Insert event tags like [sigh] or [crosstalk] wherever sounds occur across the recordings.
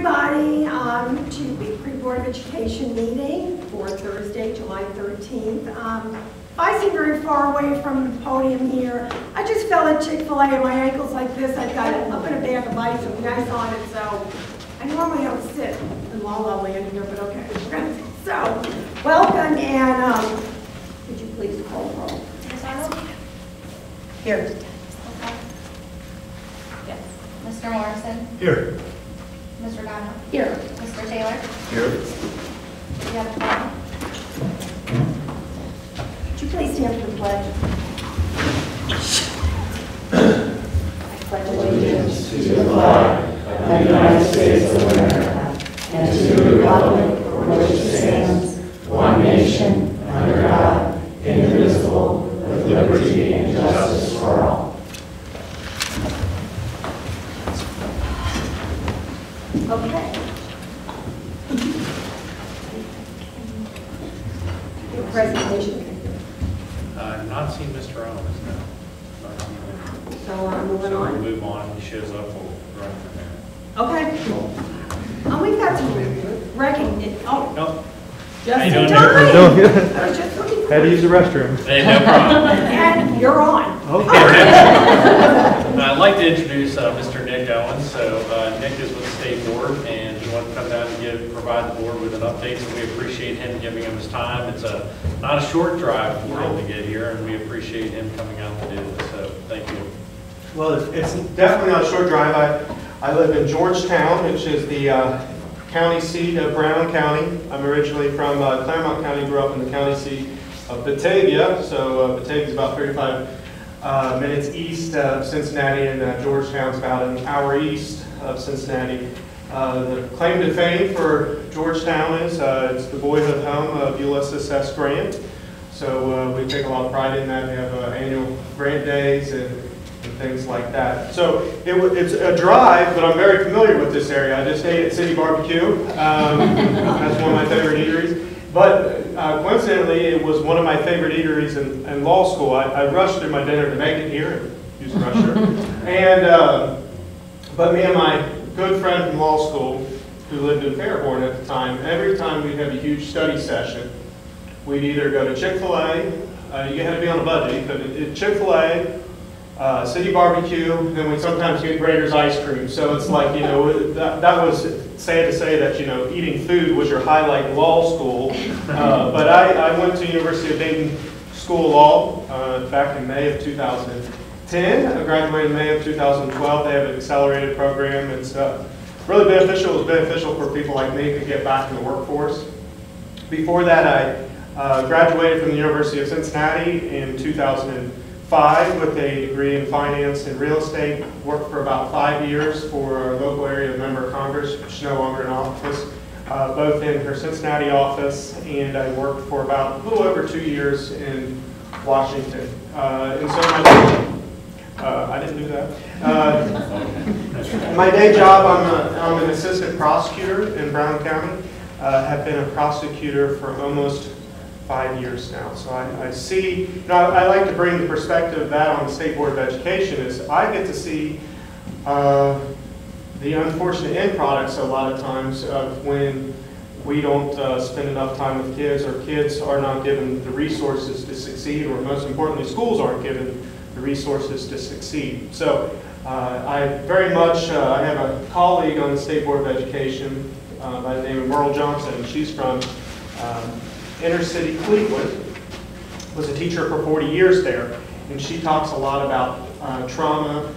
everybody um, to the pre-board of education meeting for Thursday, July 13th. Um, I seem very far away from the podium here. I just fell at Chick-fil-A and my ankle's like this. I've got it up in a bag of ice with ice on it, so I normally don't sit in La La Land here, but okay. [laughs] So, welcome and um, could you please call the roll? Ms. Arnold? Here. Yes. Mr. Morrison? Here. Ms. Rigano? Here. Mr. Taylor? Here. Do you have a comment? Could you please stand for the pledge? Pledge allegiance to the flag of the United States of America and to the republic for which it stands, one nation, under God, indivisible, with liberty and justice for all. Okay. Your presentation. Uh, not seen Mr. Owens, no. Not seen him. So I'm moving So we'll on. move on, he shows up, we'll run from there. Okay. Oh, we've got some recognition. Oh, Nope. just How you in doing, time. Nick? I was just looking for Had to use the restroom. Hey, no problem. And you're on. Okay. [laughs] I'd like to introduce uh, Mr. Nick Owens. So uh, Nick is with the state board, and he wanted to come down and give, provide the board with an update, so we appreciate him giving him his time. It's a, not a short drive for him to get here, and we appreciate him coming out to do this, so thank you. Well, it's- definitely not a short drive. I, I live in Georgetown, which is the uh, county seat of Brown County. I'm originally from uh, Clermont County, grew up in the county seat of Batavia. So uh, is about 35 uh, minutes east of Cincinnati, and uh, Georgetown's about an hour east of Cincinnati. Uh, The claim to fame for Georgetown is uh, it's the boyhood home of Ulysses S. Grant. So uh, we take a lot of pride in that. We have uh, annual grant days and and things like that. So it, it's a drive, but I'm very familiar with this area. I just ate at City Barbecue. Um, [laughs] that's one of my favorite eateries. But uh, coincidentally, it was one of my favorite eateries in, in law school. I, I rushed through my dinner to make it here use restroom. and but me and my good friend from law school, who lived in Fairborn at the time, every time we'd have a huge study session, we'd either go to Chick-fil-A, uh, you had to be on a budget, but it- Chick-fil-A, uh, City Barbecue, then we sometimes get Graeter's Ice Cream. So it's like, you know, that, that was sad to say that, you know, eating food was your highlight in law school. Uh, but I, I went to University of Dayton School of Law uh, back in May of 2010. I graduated in May of 2012. They have an accelerated program. It's uh, really beneficial. It's beneficial for people like me to get back in the workforce. Before that, I uh, graduated from the University of Cincinnati in 2005 with a degree in finance and real estate. Worked for about five years for our local area member of Congress, is no longer in office, uh, both in her Cincinnati office, and I worked for about a little over two years in Washington. Uh, And so my, uh, I didn't do that. Uh, my day job, I'm, a, I'm an assistant prosecutor in Brown County. Uh, have been a prosecutor for almost five years now. So I, I see, you know, I, I like to bring the perspective of that on the State Board of Education is I get to see uh, the unfortunate end products a lot of times of when we don't uh, spend enough time with kids or kids are not given the resources to succeed or most importantly, schools aren't given the resources to succeed. So uh, I very much, uh, I have a colleague on the State Board of Education uh, by the name of Meryl Johnson. and She's from um, inner city Cleveland, was a teacher for 40 years there, and she talks a lot about uh, trauma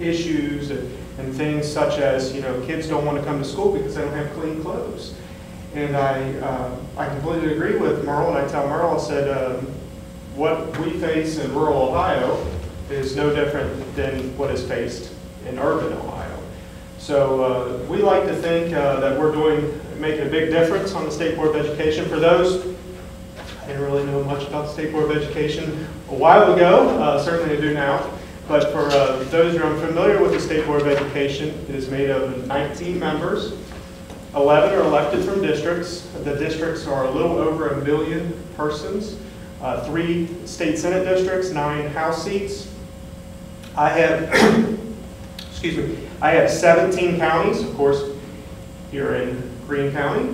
issues and, and things such as, you know, kids don't want to come to school because they don't have clean clothes. And I, uh, I completely agree with Meryl, and I tell Merle, I said, um, what we face in rural Ohio is no different than what is faced in urban Ohio. So uh, we like to think uh, that we're doing, making a big difference on the State Board of Education. For those, I didn't really know much about the State Board of Education a while ago, uh, certainly I do now. But for uh, those who are unfamiliar with the State Board of Education, it is made of 19 members. 11 are elected from districts. The districts are a little over a million persons. Uh, Three state senate districts, nine house seats. I have, [coughs] excuse me, I have 17 counties. Of course, here in Greene County.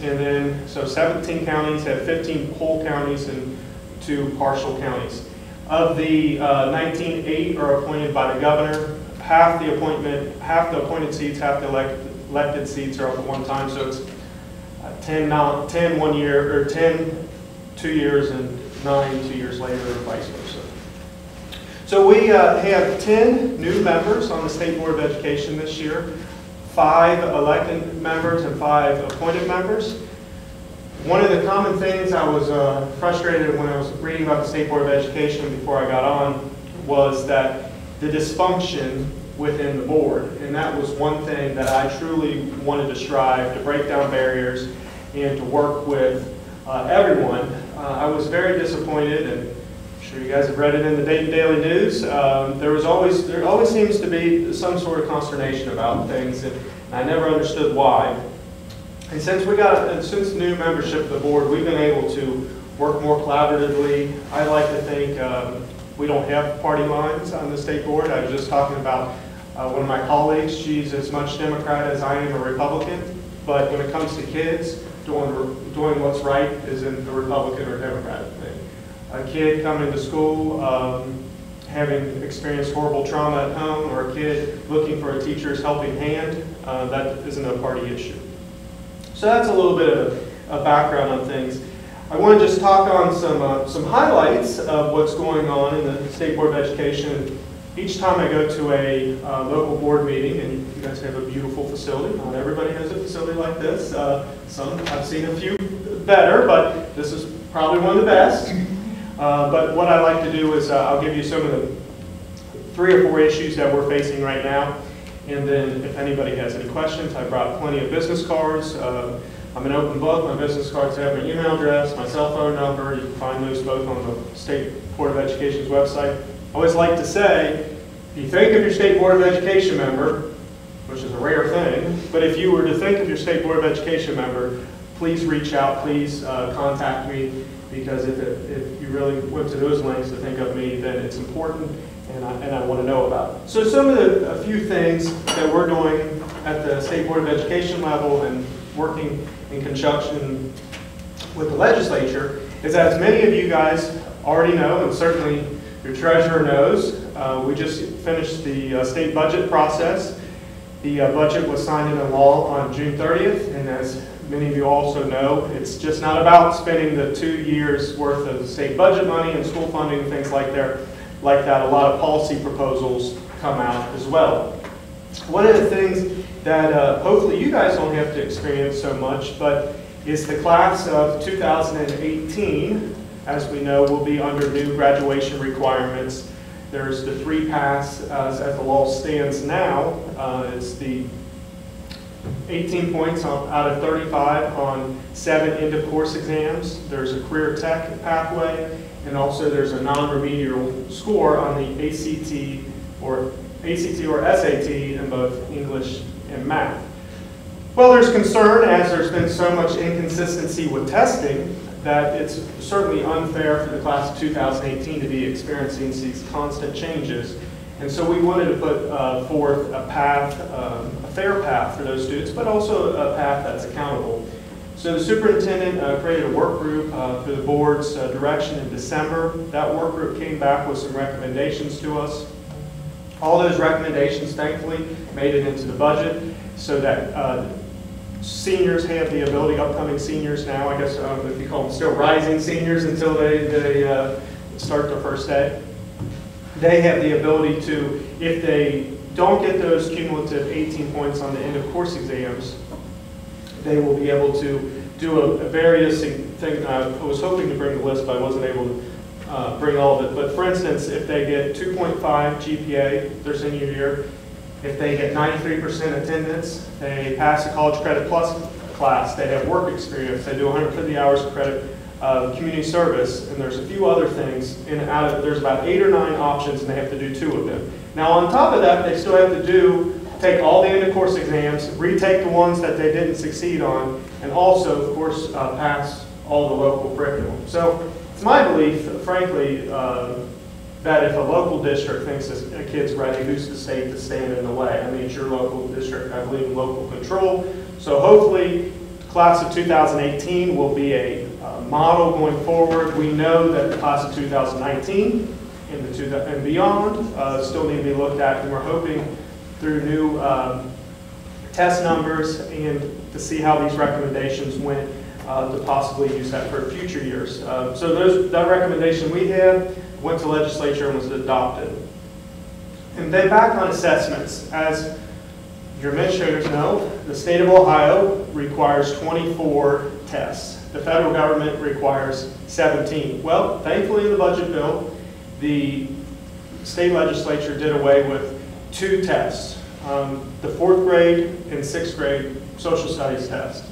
And then, so 17 counties have 15 whole counties and two partial counties. Of the uh, 19, eight are appointed by the governor. Half the appointment, half the appointed seats, half the elect- elected seats are up at one time, so it's uh, 10, now- 10 one year, or 10 two years and nine two years later, or vice versa. So we uh, have 10 new members on the State Board of Education this year, five elected members and five appointed members. One of the common things I was uh, frustrated when I was reading about the State Board of Education before I got on was that the dysfunction within the board. And that was one thing that I truly wanted to strive to break down barriers and to work with everyone. Uh, I was very disappointed, and I'm sure you guys have read it in the Daily News. Um, there was always there always seems to be some sort of consternation about things, and I never understood why. And since we got, and since new membership of the board, we've been able to work more collaboratively. I like to think um, we don't have party lines on the state board. I was just talking about uh, one of my colleagues. She's as much Democrat as I am a Republican. But when it comes to kids, doing, doing what's right is in the Republican or Democratic thing. A kid coming to school, um, having experienced horrible trauma at home, or a kid looking for a teacher's helping hand, uh, that isn't a party issue. So that's a little bit of a background on things. I want to just talk on some, uh, some highlights of what's going on in the State Board of Education. Each time I go to a uh, local board meeting, and you guys have a beautiful facility, not everybody has a facility like this. Uh, Some, I've seen a few better, but this is probably one of the best. [laughs] Uh, But what I like to do is, uh, I'll give you some of the three or four issues that we're facing right now. And then if anybody has any questions, I brought plenty of business cards. Uh, I'm an open book. My business cards have my email address, my cell phone number. You can find those both on the State Board of Education's website. I always like to say, you think of your State Board of Education member, which is a rare thing, but if you were to think of your State Board of Education member, please reach out, please uh, contact me, because if, it- if you really went to those lengths to think of me, then it's important, and I, and I want to know about it. So some of the, a few things that we're doing at the State Board of Education level and working in conjunction with the legislature is as many of you guys already know, and certainly your treasurer knows, uh, we just finished the uh, state budget process. The uh, budget was signed into law on June 30th, and as many of you also know, it's just not about spending the two years' worth of state budget money and school funding and things like there, like that. A lot of policy proposals come out as well. One of the things that uh, hopefully you guys don't have to experience so much, but is the class of 2018, as we know, will be under new graduation requirements. There's the three paths as, as the law stands now. Uh, it's the 18 points on, out of 35 on seven end-of-course exams. There's a career tech pathway, and also there's a non-remedial score on the ACT or ACT or SAT in both English and math. Well, there's concern, as there's been so much inconsistency with testing, that it's certainly unfair for the class of 2018 to be experiencing these constant changes. And so we wanted to put uh, forth a path, um, a fair path for those students, but also a path that's accountable. So the superintendent uh, created a work group uh, for the board's uh, direction in December. That work group came back with some recommendations to us. All those recommendations, thankfully, made it into the budget so that uh, seniors have the ability, upcoming seniors now, I guess uh, if you call them still rising seniors until they, they uh, start their first day, they have the ability to, if they don't get those cumulative 18 points on the end of course exams, they will be able to do a, a various thing. I was hoping to bring the list, but I wasn't able to uh, bring all of it. But for instance, if they get 2.5 GPA their senior year, if they get 93% attendance, they pass a college credit plus class, they have work experience, they do 150 hours of credit uh, community service, and there's a few other things. And out of there's about eight or nine options, and they have to do two of them. Now, on top of that, they still have to do take all the end of course exams, retake the ones that they didn't succeed on, and also, of course, uh, pass all the local curriculum. So it's my belief, frankly, uh, that if a local district thinks a kid's ready, who's the state to stand in the way? I mean, it's your local district, I believe in local control. So hopefully, class of 2018 will be a uh, model going forward. We know that the class of 2019 and and beyond uh, still need to be looked at, and we're hoping through new um, test numbers and to see how these recommendations went uh, to possibly use that for future years. Uh, So those, that recommendation we had went to legislature and was adopted. And then back on assessments, as your administrators know, the state of Ohio requires 24 tests. The federal government requires 17. Well, thankfully in the budget bill, the state legislature did away with two tests. Um, The fourth grade and sixth grade social studies test.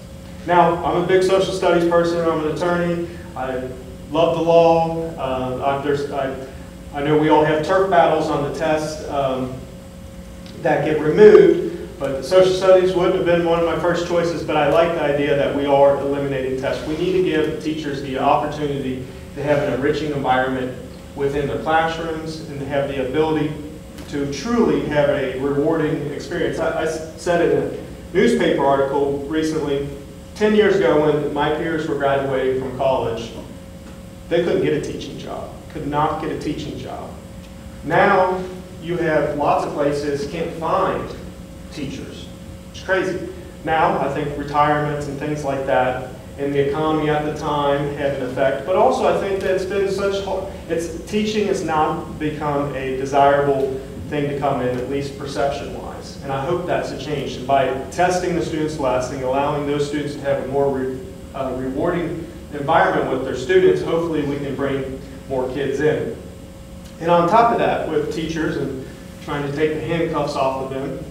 Now, I'm a big social studies person, I'm an attorney, I love the law, uh, I, I, know we all have turf battles on the test um, that get removed, but social studies wouldn't have been one of my first choices, but I like the idea that we are eliminating tests. We need to give teachers the opportunity to have an enriching environment within the classrooms and to have the ability to truly have a rewarding experience. I, I said in a newspaper article recently, 10 years ago when my peers were graduating from college, they couldn't get a teaching job, could not get a teaching job. Now, you have lots of places can't find teachers. It's crazy. Now, I think retirements and things like that and the economy at the time had an effect. But also, I think that it's been such, it's, teaching has not become a desirable thing to come in, at least perception-wise. And I hope that's a change. And by testing the students less and allowing those students to have a more re, uh, rewarding environment with their students, hopefully we can bring more kids in. And on top of that, with teachers and trying to take the handcuffs off of them,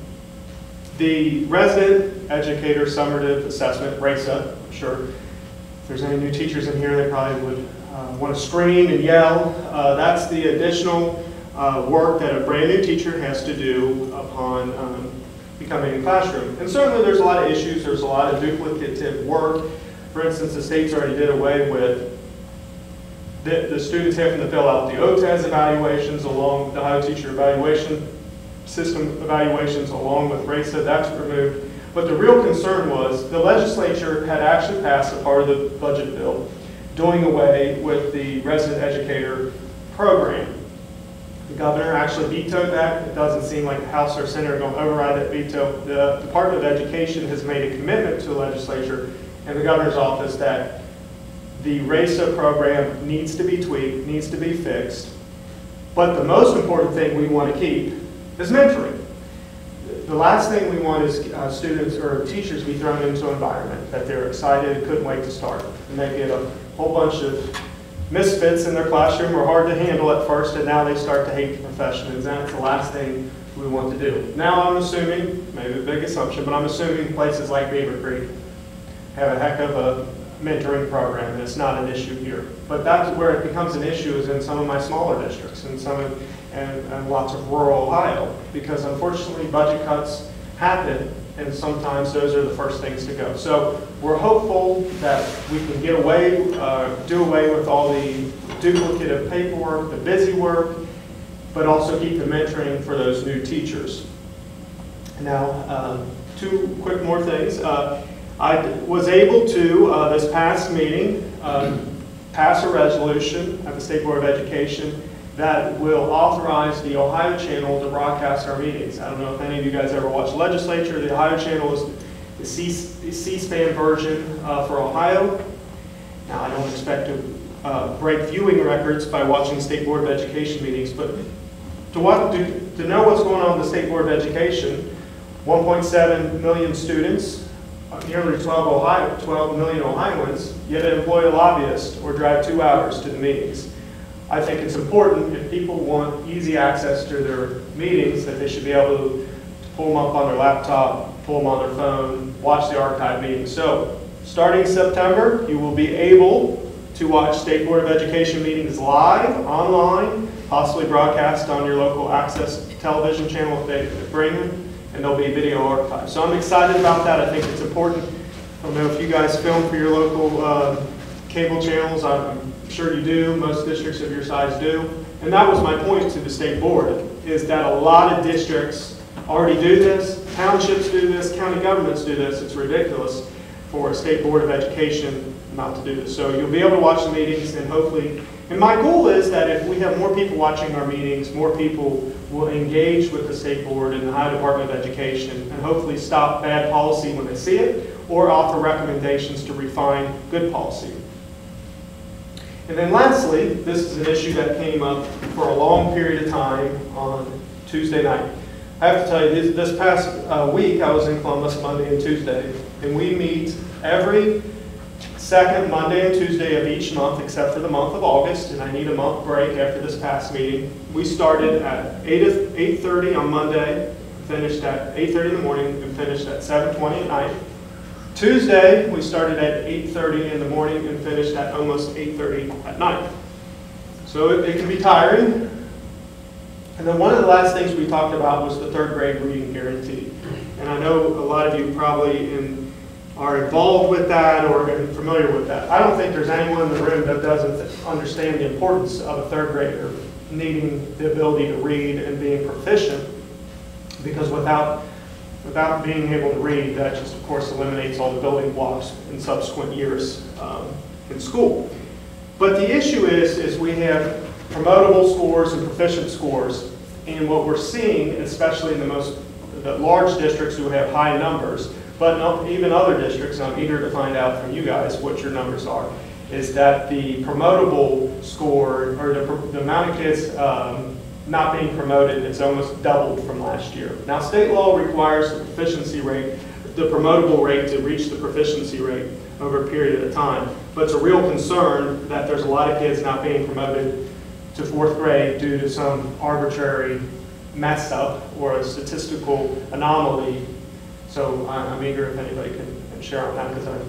the resident educator summative assessment, RESA, I'm sure if there's any new teachers in here, they probably would uh, want to scream and yell. Uh, that's the additional uh, work that a brand new teacher has to do upon um, becoming a classroom. And certainly there's a lot of issues, there's a lot of duplicative work. For instance, the states already did away with the, the students having to fill out the OTES evaluations along the Ohio Teacher Evaluation System evaluations along with RESA, that's removed. But the real concern was the legislature had actually passed a part of the budget bill doing away with the resident educator program. The governor actually vetoed that. It doesn't seem like the House or Senate are going to override that veto. The Department of Education has made a commitment to the legislature and the governor's office that the RESA program needs to be tweaked, needs to be fixed. But the most important thing we want to keep is mentoring. The last thing we want is uh, students or teachers be thrown into an environment that they're excited, and couldn't wait to start. And they get a whole bunch of misfits in their classroom are hard to handle at first, and now they start to hate the profession, and that's the last thing we want to do. Now I'm assuming, maybe a big assumption, but I'm assuming places like Beavercreek have a heck of a mentoring program, and it's not an issue here. But that's where it becomes an issue is in some of my smaller districts and some of, and, and lots of rural Ohio, because unfortunately budget cuts happen, and sometimes those are the first things to go. So we're hopeful that we can get away, uh, do away with all the duplicative paperwork, the busy work, but also keep the mentoring for those new teachers. Now, um, two quick more things. Uh, I was able to, uh, this past meeting, um, pass a resolution at the State Board of Education that will authorize the Ohio Channel to broadcast our meetings. I don't know if any of you guys ever watch legislature. The Ohio Channel is the C-SPAN version uh, for Ohio. Now, I don't expect to uh, break viewing records by watching State Board of Education meetings, but to, what, to, to know what's going on in the State Board of Education, 1.7 million students, uh, nearly 12, Ohio, 12 million Ohioans, yet employ a lobbyist or drive two hours to the meetings. I think it's important if people want easy access to their meetings that they should be able to pull them up on their laptop, pull them on their phone, watch the archive meetings. So starting September, you will be able to watch State Board of Education meetings live, online, possibly broadcast on your local access television channel if they bring and there'll be video archive. So I'm excited about that. I think it's important. I don't know if you guys film for your local uh, cable channels. I'm sure you do. Most districts of your size do. and that was my point to the state board, is that a lot of districts already do this, townships do this, county governments do this, it's ridiculous for a state board of education not to do this. So you'll be able to watch the meetings and hopefully, and my goal is that if we have more people watching our meetings, more people will engage with the state board and the Ohio Department of Education and hopefully stop bad policy when they see it or offer recommendations to refine good policy. And then lastly, this is an issue that came up for a long period of time on Tuesday night. I have to tell you, this, this past uh, week, I was in Columbus Monday and Tuesday, and we meet every second Monday and Tuesday of each month, except for the month of August, and I need a month break after this past meeting. We started at 8, of- 8:30 on Monday, finished at 8:30 in the morning, and finished at 7:20 at night. Tuesday, we started at 8:30 in the morning and finished at almost 8:30 at night. So it it can be tiring. And then one of the last things we talked about was the third grade reading guarantee. And I know a lot of you probably in, are involved with that or familiar with that. I don't think there's anyone in the room that doesn't understand the importance of a third grader needing the ability to read and being proficient. Because without, without being able to read, that just of course eliminates all the building blocks in subsequent years um, in school. But the issue is, is we have promotable scores and proficient scores. And what we're seeing, especially in the most, the large districts who have high numbers, but even other districts, I'm eager to find out from you guys what your numbers are, is that the promotable score, or the, the amount of kids um, not being promoted, it's almost doubled from last year. Now, state law requires the proficiency rate, the promotable rate to reach the proficiency rate over a period of time. But it's a real concern that there's a lot of kids not being promoted to fourth grade due to some arbitrary mess up or a statistical anomaly. So I'm eager if anybody can can share on that because I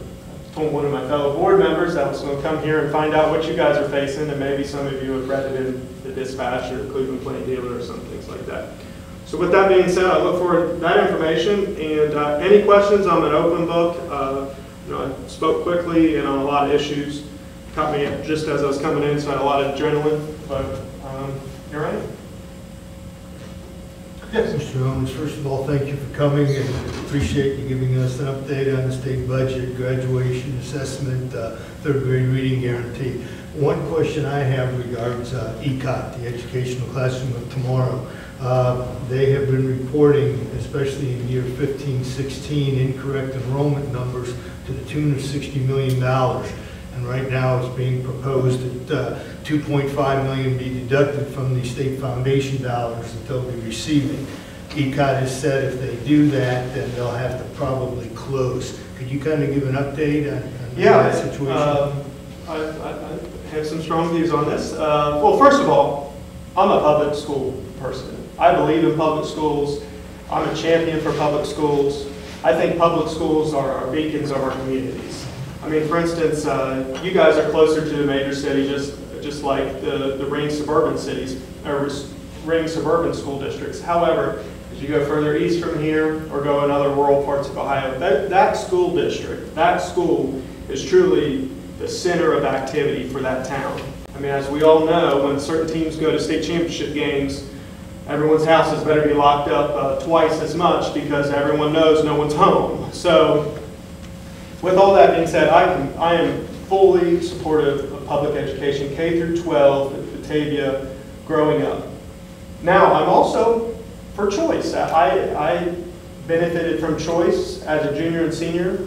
told one of my fellow board members I was going to come here and find out what you guys are facing and maybe some of you have read it in the dispatch or Cleveland Plain Dealer or some things like that. So with that being said, I look forward to that information and uh, any questions, I'm an open book. Uh, You know, I spoke quickly and on a lot of issues. Caught me just as I was coming in, so I had a lot of adrenaline, but um, you're right. Yes. Mr. Holmes, first of all, thank you for coming and appreciate you giving us an update on the state budget, graduation assessment, uh, third grade reading guarantee. One question I have regards uh, ECOT, the Educational Classroom of Tomorrow. Uh, They have been reporting, especially in year 15, 16, incorrect enrollment numbers to the tune of $60 million. And right now, it's being proposed that uh, 2.5 million be deducted from the state foundation dollars that they'll be receiving. ECOT has said if they do that, then they'll have to probably close. Could you kind of give an update on on Yeah, that situation? um, I, I, I have some strong views on this. Uh, well, first of all, I'm a public school person. I believe in public schools. I'm a champion for public schools. I think public schools are our beacons of our communities. I mean, for instance, uh, you guys are closer to the major city, just, just like the, the ring suburban cities, or ring suburban school districts. However, as you go further east from here, or go in other rural parts of Ohio, that, that school district, that school is truly the center of activity for that town. I mean, as we all know, when certain teams go to state championship games, everyone's houses better be locked up uh, twice as much because everyone knows no one's home. So, with all that being said, I, can, I am fully supportive of public education, K through 12, at Batavia, growing up. Now, I'm also for choice. I, I benefited from choice as a junior and senior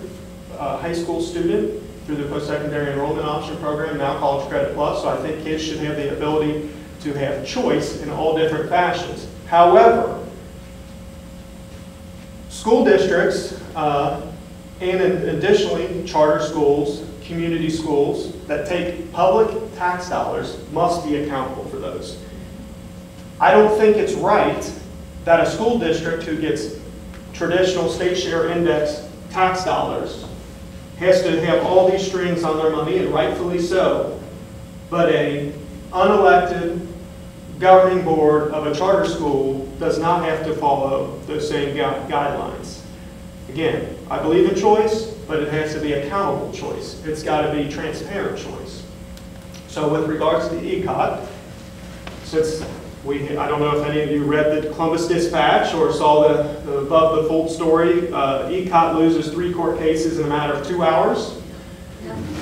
uh, high school student through the post-secondary enrollment option program, now College Credit Plus. So I think kids should have the ability to have choice in all different fashions. However, school districts uh, and additionally charter schools, community schools that take public tax dollars must be accountable for those. I don't think it's right that a school district who gets traditional state share index tax dollars has to have all these strings on their money, and rightfully so, but a unelected governing board of a charter school does not have to follow those same gui- guidelines. Again, I believe in choice, but it has to be accountable choice. It's got to be transparent choice. So with regards to the ECOT, since we, I don't know if any of you read the Columbus Dispatch or saw the, the above the fold story, uh, ECOT loses three court cases in a matter of two hours.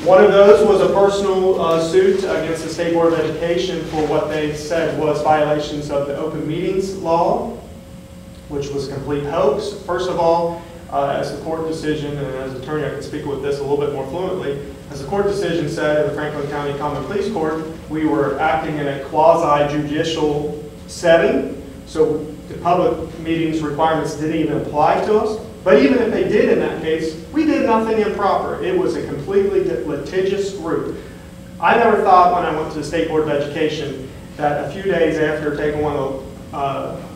One of those was a personal uh, suit against the State Board of Education for what they said was violations of the open meetings law, which was a complete hoax. First of all, uh, as the court decision, and as attorney, I can speak with this a little bit more fluently, as the court decision said in the Franklin County Common Pleas Court, we were acting in a quasi-judicial setting, so the public meetings requirements didn't even apply to us. But even if they did in that case, we did nothing improper. It was a completely litigious group. I never thought when I went to the State Board of Education that a few days after taking one of the uh,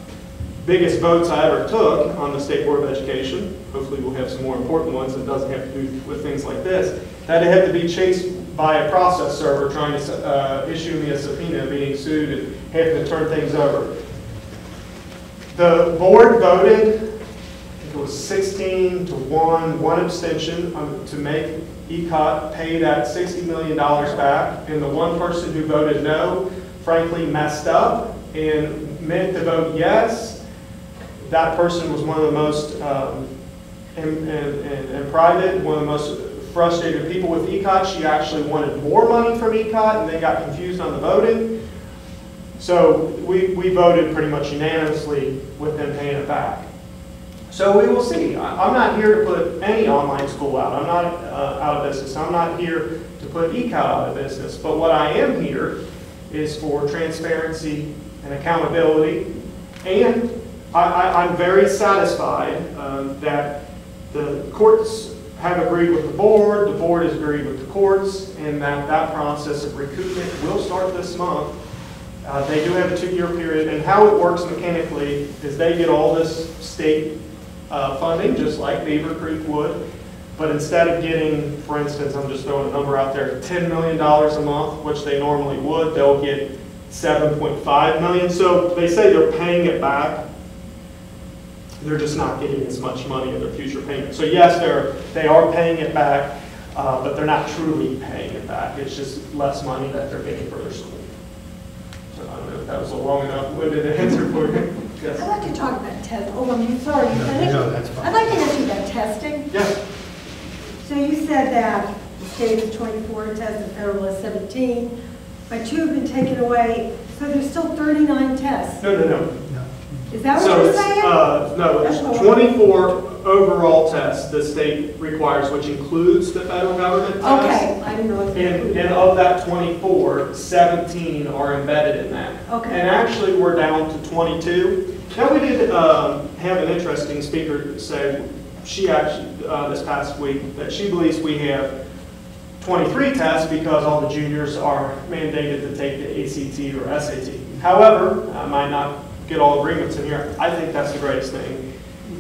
biggest votes I ever took on the State Board of Education, hopefully we'll have some more important ones that doesn't have to do with things like this, that it had to be chased by a process server trying to uh, issue me a subpoena, being sued and having to turn things over. The board voted, it was 16 to 1, one abstention um, to make ECOT pay that $60 million back, and the one person who voted no frankly messed up and meant to vote yes. That person was one of the most um, and, and, and, private, one of the most frustrated people with ECOT. She actually wanted more money from ECOT and they got confused on the voting. So we, we voted pretty much unanimously with them paying it back. So we will see. I- I'm not here to put any online school out. I'm not uh, out of business. I'm not here to put ECOT out of business. But what I am here is for transparency and accountability. And I, I'm very satisfied um, that the courts have agreed with the board, the board has agreed with the courts, and that that process of recoupment will start this month. Uh, They do have a two-year period, and how it works mechanically is they get all this state uh, funding, just like Beavercreek would, but instead of getting, for instance, I'm just throwing a number out there, $10 million a month, which they normally would, they'll get 7.5 million. So they say they're paying it back, they're just not getting as much money in their future payments. So yes, they're, they are paying it back, uh, but they're not truly paying it back. It's just less money that they're getting for their school. So I don't know if that was a long enough winded answer for you. I'd like to talk about test, oh, I'm sorry, you No, finished? no, that's fine. I'd like to ask you about testing. Yeah, So you said that the state is 24 tests, the federal is 17, but two have been taken away, so there's still 39 tests. no, no, no. Is that what So you're it's, saying? uh, no, That's what- 24 overall tests the state requires, which includes the federal government tests. Okay, I didn't know if And, and of that 24, 17 are embedded in that. Okay. And actually, we're down to 22. Now, we did um, have an interesting speaker say, she actually, uh, this past week, that she believes we have 23 tests because all the juniors are mandated to take the ACT or SAT. However, I might not get all agreements in here, I think that's the greatest thing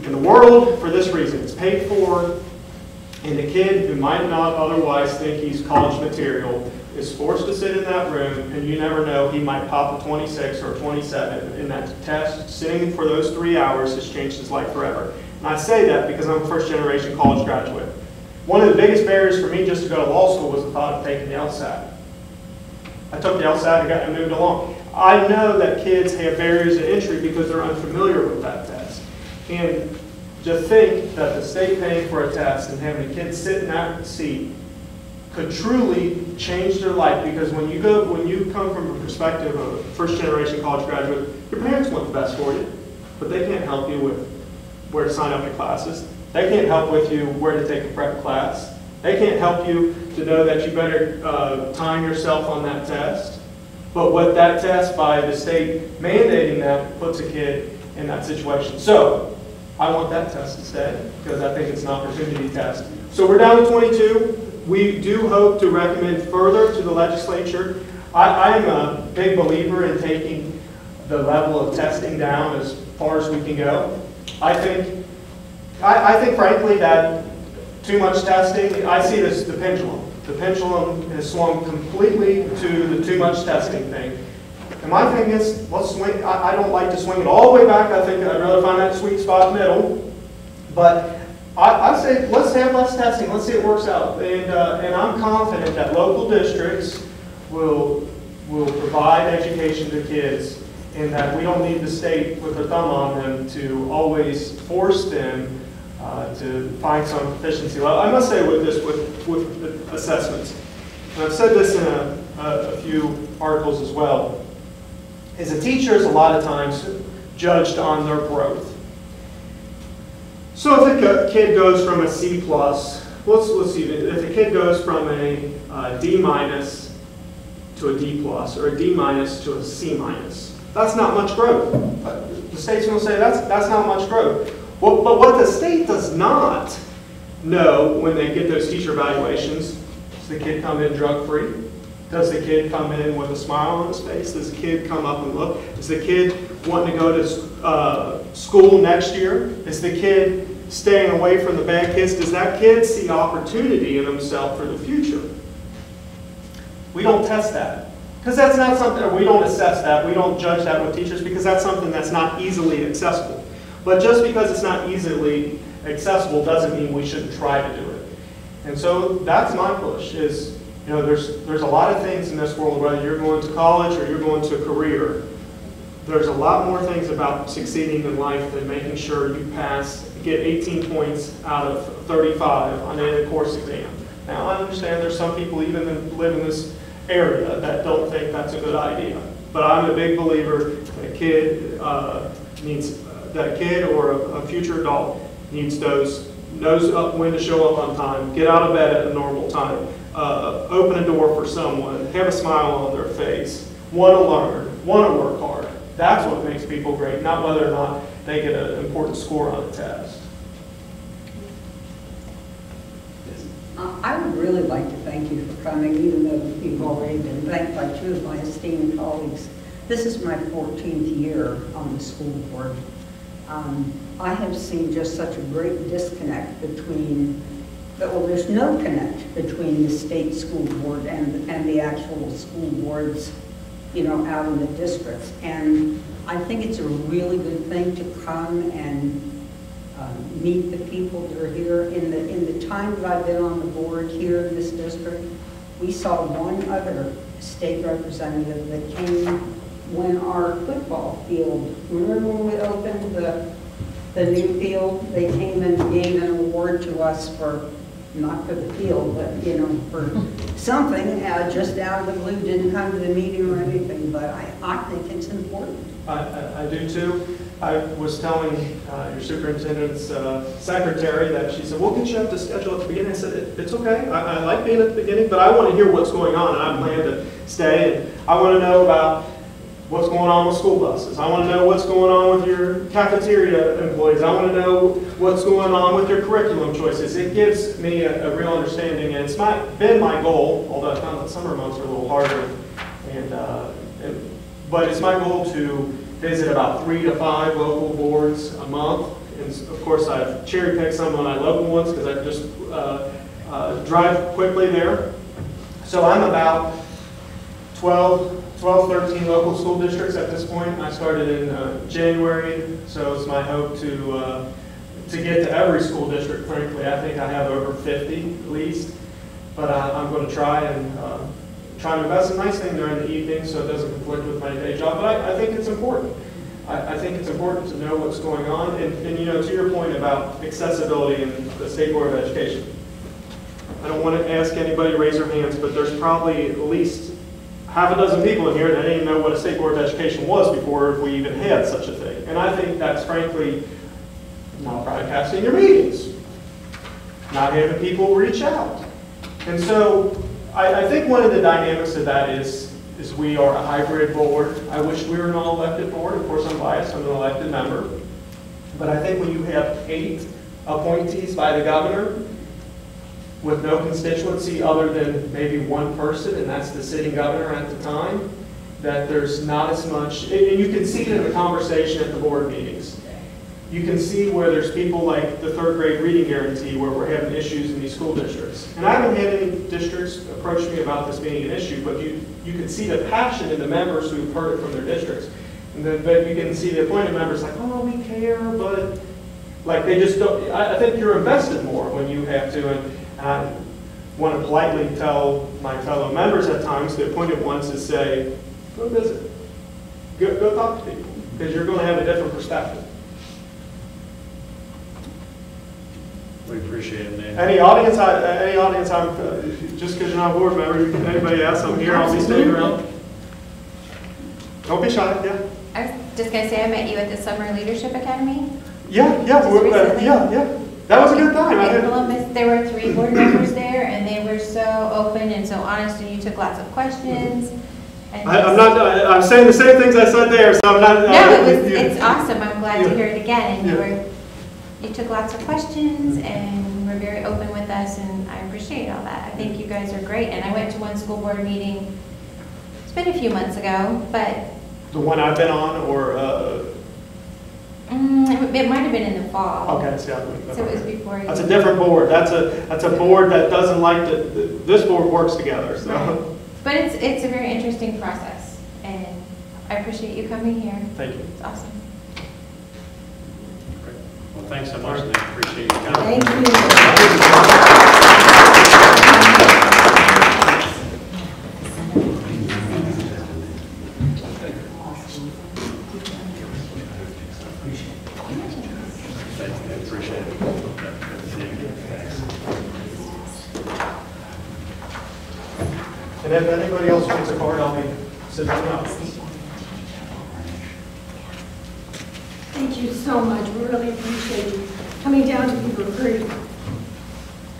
in the world for this reason. It's paid for, and a kid who might not otherwise think he's college material is forced to sit in that room, and you never know, he might pop a 26 or a 27, and that test, sitting for those three hours has changed his life forever. And I say that because I'm a first-generation college graduate. One of the biggest barriers for me just to go to law school was the thought of taking the LSAT. I took the LSAT and got and moved along. I know that kids have barriers to entry because they're unfamiliar with that test. And to think that the state paying for a test and having a kid sit in that seat could truly change their life because when you go, when you come from a perspective of a first generation college graduate, your parents want the best for you, but they can't help you with where to sign up to classes. They can't help with you where to take a prep class. They can't help you to know that you better uh, time yourself on that test. But what that test by the state mandating that puts a kid in that situation. So I want that test instead because I think it's an opportunity test. So we're down to 22. We do hope to recommend further to the legislature. I, am a big believer in taking the level of testing down as far as we can go. I think, I, I think frankly that too much testing, I see this the pendulum. The pendulum has swung completely to the too much testing thing. And my thing is, let's swing, I, I don't like to swing it all the way back. I think I'd rather find that sweet spot middle. But I, I say, let's have less testing, let's see it works out. And, uh, and I'm confident that local districts will, will provide education to kids and that we don't need the state with a thumb on them to always force them uh, to find some efficiency level. I must say with this, with, with assessments, and I've said this in a, a, a few articles as well, is a teacher is a lot of times judged on their growth. So if a kid goes from a C plus, let's, let's see, if a kid goes from a uh, D minus to a D plus, or a D minus to a C minus, that's not much growth. Uh, The state's gonna say that's, that's not much growth. Well, but what the state does not know when they get those teacher evaluations, does the kid come in drug-free? Does the kid come in with a smile on his face? Does the kid come up and look? Is the kid wanting to go to uh, school next year? Is the kid staying away from the bad kids? Does that kid see opportunity in himself for the future? We don't test that. Because that's not something, we don't assess that, we don't judge that with teachers, because that's something that's not easily accessible. But just because it's not easily accessible doesn't mean we shouldn't try to do it. And so that's my push, is, you know, there's, there's a lot of things in this world, whether you're going to college or you're going to a career, there's a lot more things about succeeding in life than making sure you pass, get 18 points out of 35 on any course exam. Now, I understand there's some people even that live in this area that don't think that's a good idea. But I'm a big believer that a kid uh, needs, that a kid or a a future adult needs those, knows up when to show up on time, get out of bed at a normal time, uh, open a door for someone, have a smile on their face, want to learn, want to work hard. That's what makes people great, not whether or not they get an important score on a test. I would really like to thank you for coming, even though you've already been thanked by two of my esteemed colleagues. This is my 14th year on the school board. Um, I have seen just such a great disconnect between, well, there's no connect between the state school board and, and the actual school boards, you know, out in the districts. And I think it's a really good thing to come and um, meet the people that are here. In the, in the time that I've been on the board here in this district, we saw one other state representative that came when our football field, remember when we opened the, the new field? They came and gave an award to us for, not for the field, but, you know, for something, uh, just out of the blue, didn't come to the meeting or anything, but I, I think it's important. I, I, I do too. I was telling uh, your superintendent's uh, secretary that she said, we'll get you up to schedule at the beginning. I said, "It- it's okay. I, I like being at the beginning, but I want to hear what's going on and I plan to stay. And I want to know about what's going on with school buses. I want to know what's going on with your cafeteria employees. I want to know what's going on with your curriculum choices. It gives me a, a real understanding and it's my, been my goal, although I found that summer months are a little harder. And, uh, and but it's my goal to visit about three to five local boards a month. And of course, I've cherry picked some of my local ones because I just uh, uh, drive quickly there. So I'm about 12, 12, 13 local school districts at this point. I started in uh, January, so it's my hope to, uh, to get to every school district, frankly. I think I have over 50 at least, but I- I'm going to try and uh, try to invest. a nice thing during the evening so it doesn't conflict with my day job, but I, I think it's important. I, I think it's important to know what's going on, and, and you know, to your point about accessibility in the State Board of Education. I don't want to ask anybody to raise their hands, but there's probably at least half a dozen people in here that didn't even know what a State Board of Education was before we even had such a thing. And I think that's frankly not broadcasting your meetings, not having people reach out. And so I, I think one of the dynamics of that is, is we are a hybrid board. I wish we were an all-elected board. Of course, I'm biased, I'm an elected member. But I think when you have eight appointees by the governor with no constituency other than maybe one person, and that's the sitting governor at the time, that there's not as much, and you can see it in the conversation at the board meetings. You can see where there's people like the third grade reading guarantee where we're having issues in these school districts. And I haven't had any districts approach me about this being an issue, but you, you can see the passion in the members who've heard it from their districts. And then, but you can see the appointed members like, oh, we care, but, like, they just don't, I, I think you're invested more when you have to, and, uh, want to politely tell my fellow members at times, the appointed ones, to say, go visit. Go, go talk to people, because you're going to have a different perspective. We appreciate it, Nick. Any audience, I- any audience, I'm, uh, just because you're not a board member, anybody else, I'm here, I'll be staying around. Don't be shy, yeah. I was just gonna say, I met you at the Summer Leadership Academy Yeah, yeah, uh, yeah, yeah. That was a good time. In Columbus. There were three board members there, and they were so open and so honest, and you took lots of questions. I, I'm not, I- I'm saying the same things I said there, so I'm not. No, uh, it was, you- it's awesome, I'm glad Yeah. to hear it again, and you were, you took lots of questions and were very open with us, and I appreciate all that. I think you guys are great, and I went to one school board meeting, it's been a few months ago, but The one I've been on, or, uh, mm, it it might have been in the fall. okay, see, I- So it was before you. That's a different board. That's a, that's a board that doesn't like the, the- this board works together, so. Right. But it's, it's a very interesting process, and I appreciate you coming here. Thank you. It's awesome. Great. Well, thanks so much, and I Appreciate you coming. Thank you. Thanks, Nick. Appreciate it. Good to see you. Thanks. And if anybody else wants a card, I'll be sitting out. Thank you so much, we really appreciate you coming down to Beavercreek.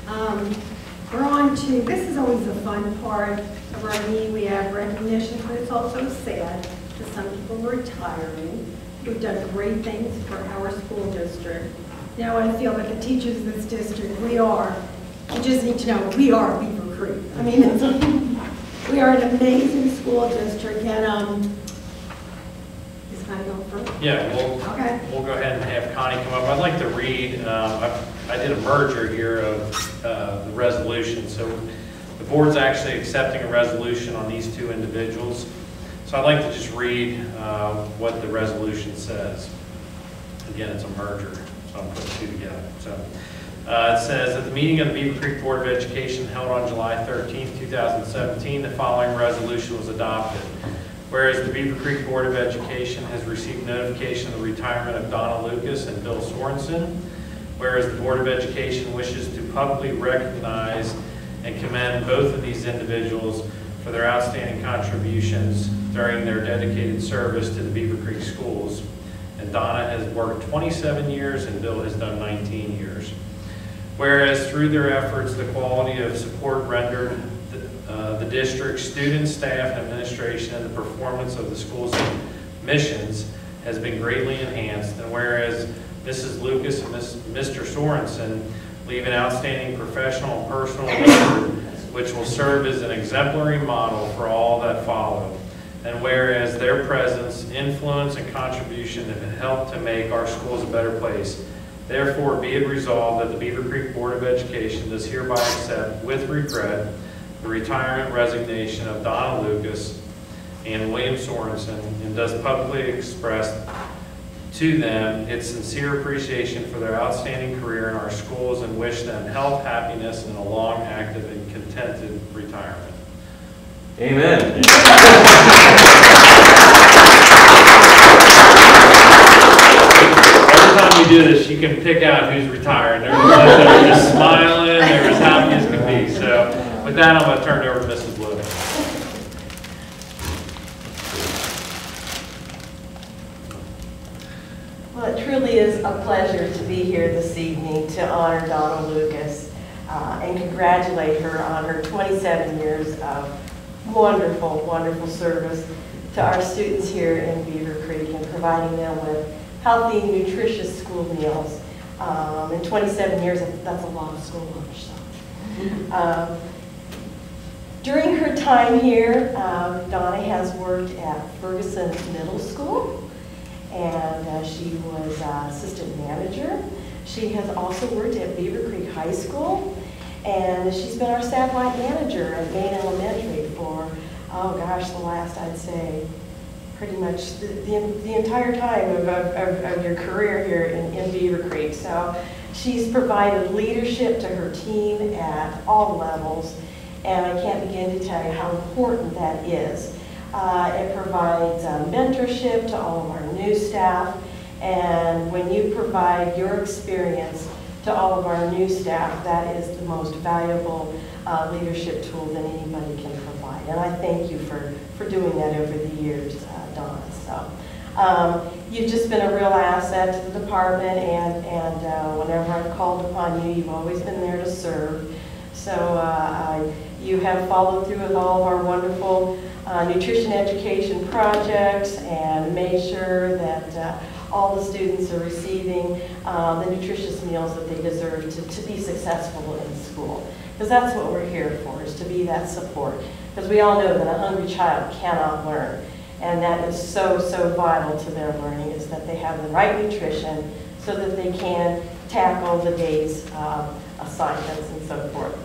Um, We're on to, this is always the fun part of our meeting, we have recognition, but it's also sad that some people are retiring, who've done great things for our school district. Now, I feel that the teachers of this district, we are, you just need to know, we are Beaver Creek. I mean, we are an amazing school district, and, um, is Connie going first? Yeah, we'll, Okay. we'll go ahead and have Connie come up. I'd like to read, um, I I did a merger here of uh, the resolution, so the board's actually accepting a resolution on these two individuals. So I'd like to just read uh, what the resolution says. Again, it's a merger, so I'm putting two together. So uh, it says, "At the meeting of the Beavercreek Board of Education held on July 13, 2017, the following resolution was adopted. Whereas the Beavercreek Board of Education has received notification of the retirement of Donna Lucas and Bill Sorensen, whereas the Board of Education wishes to publicly recognize and commend both of these individuals for their outstanding contributions during their dedicated service to the Beavercreek schools. And Donna has worked 27 years and Bill has done 19 years. Whereas through their efforts, the quality of support rendered uh, the district, students, staff, and administration, and the performance of the school's missions has been greatly enhanced. And whereas Mrs. Lucas and Miss- Mr. Sorensen leave an outstanding professional and personal record, which will serve as an exemplary model for all that follow. And whereas their presence, influence, and contribution have helped to make our schools a better place, therefore be it resolved that the Beavercreek Board of Education does hereby accept with regret the retirement resignation of Donna Lucas and William Sorensen and does publicly express to them its sincere appreciation for their outstanding career in our schools and wish them health, happiness, and a long, active, and contented retirement. Amen. [laughs] do this, you can pick out who's retiring. Are just smiling, they're as happy as can be. So with that, I'm going to turn it over to Mrs. Blue. Well, it truly is a pleasure to be here this evening to honor Donna Lucas uh, and congratulate her on her 27 years of wonderful, wonderful service to our students here in Beavercreek and providing them with healthy, nutritious school meals. Um, In 27 years, that's a lot of school lunch, so. Um, During her time here, um, Donna has worked at Ferguson Middle School, and uh, she was uh, assistant manager. She has also worked at Beavercreek High School, and she's been our satellite manager at Main Elementary for, oh gosh, the last, I'd say, pretty much the, the the entire time of, of, of- your career here in, in Beavercreek. So She's provided leadership to her team at all levels, and I can't begin to tell you how important that is. Uh, It provides uh, mentorship to all of our new staff, and when you provide your experience to all of our new staff, that is the most valuable uh, leadership tool that anybody can provide. And I thank you for, for doing that over the years. So, um, You've just been a real asset to the department, and, and uh, whenever I've called upon you, you've always been there to serve. So uh, you have followed through with all of our wonderful uh, nutrition education projects and made sure that uh, all the students are receiving uh, the nutritious meals that they deserve to, to be successful in school. Because that's what we're here for, is to be that support. Because we all know that a hungry child cannot learn. And that is so, so vital to their learning, is that they have the right nutrition so that they can tackle the day's uh, assignments and so forth.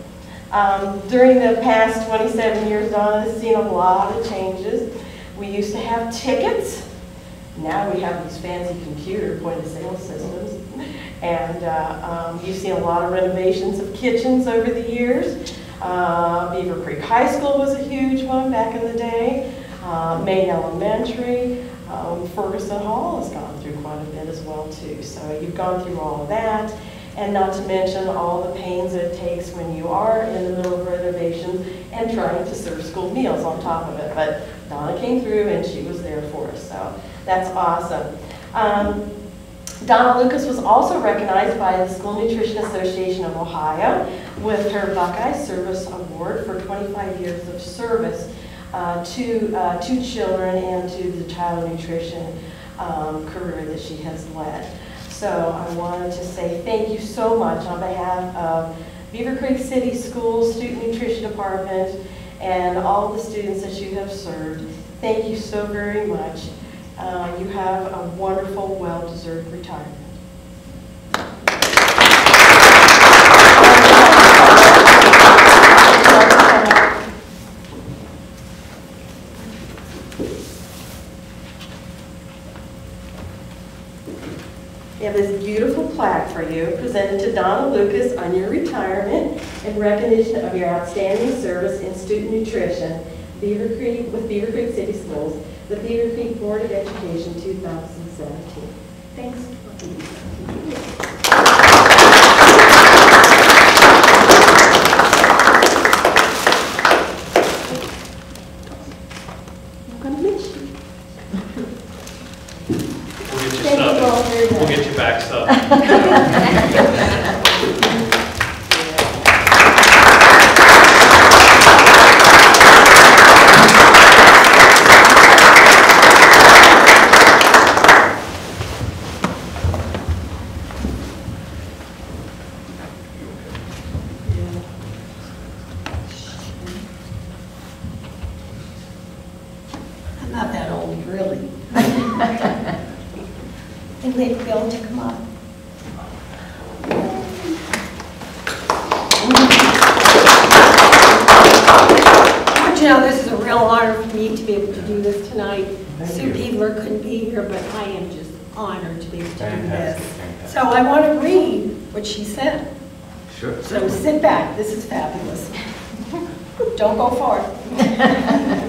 Um, During the past 27 years, Donna has seen a lot of changes. We used to have tickets. Now we have these fancy computer point-of-sale systems. And uh, um, you've seen a lot of renovations of kitchens over the years. Uh, Beavercreek High School was a huge one back in the day. Uh, Main Elementary, um, Ferguson Hall has gone through quite a bit as well too. So you've gone through all of that. And not to mention all the pains it takes when you are in the middle of renovations and trying to serve school meals on top of it. But Donna came through and she was there for us, so that's awesome. Um, Donna Lucas was also recognized by the School Nutrition Association of Ohio with her Buckeye Service Award for 25 years of service uh, to, uh, children and to the child nutrition um, career that she has led. So I wanted to say thank you so much on behalf of Beavercreek City Schools Student Nutrition Department and all the students that you have served. Thank you so very much. Uh, You have a wonderful, well-deserved retirement. We have this beautiful plaque for you, presented to Donna Lucas on your retirement in recognition of your outstanding service in student nutrition, Beavercreek, with Beavercreek City Schools, the Beavercreek Board of Education 2017. Thanks. I'm gonna miss you. We'll get you Thank you all stuff. very We'll much. get you back stuff. I'm not that old, really. And wait for Bill to come up. But you know, this is a real honor for me to be able to do this tonight. Sue Peebler couldn't be here, but I am just honored to be able to do Fantastic, this. fantastic. So I want to read what she sent. Sure. So sit back, this is fabulous. Don't go far.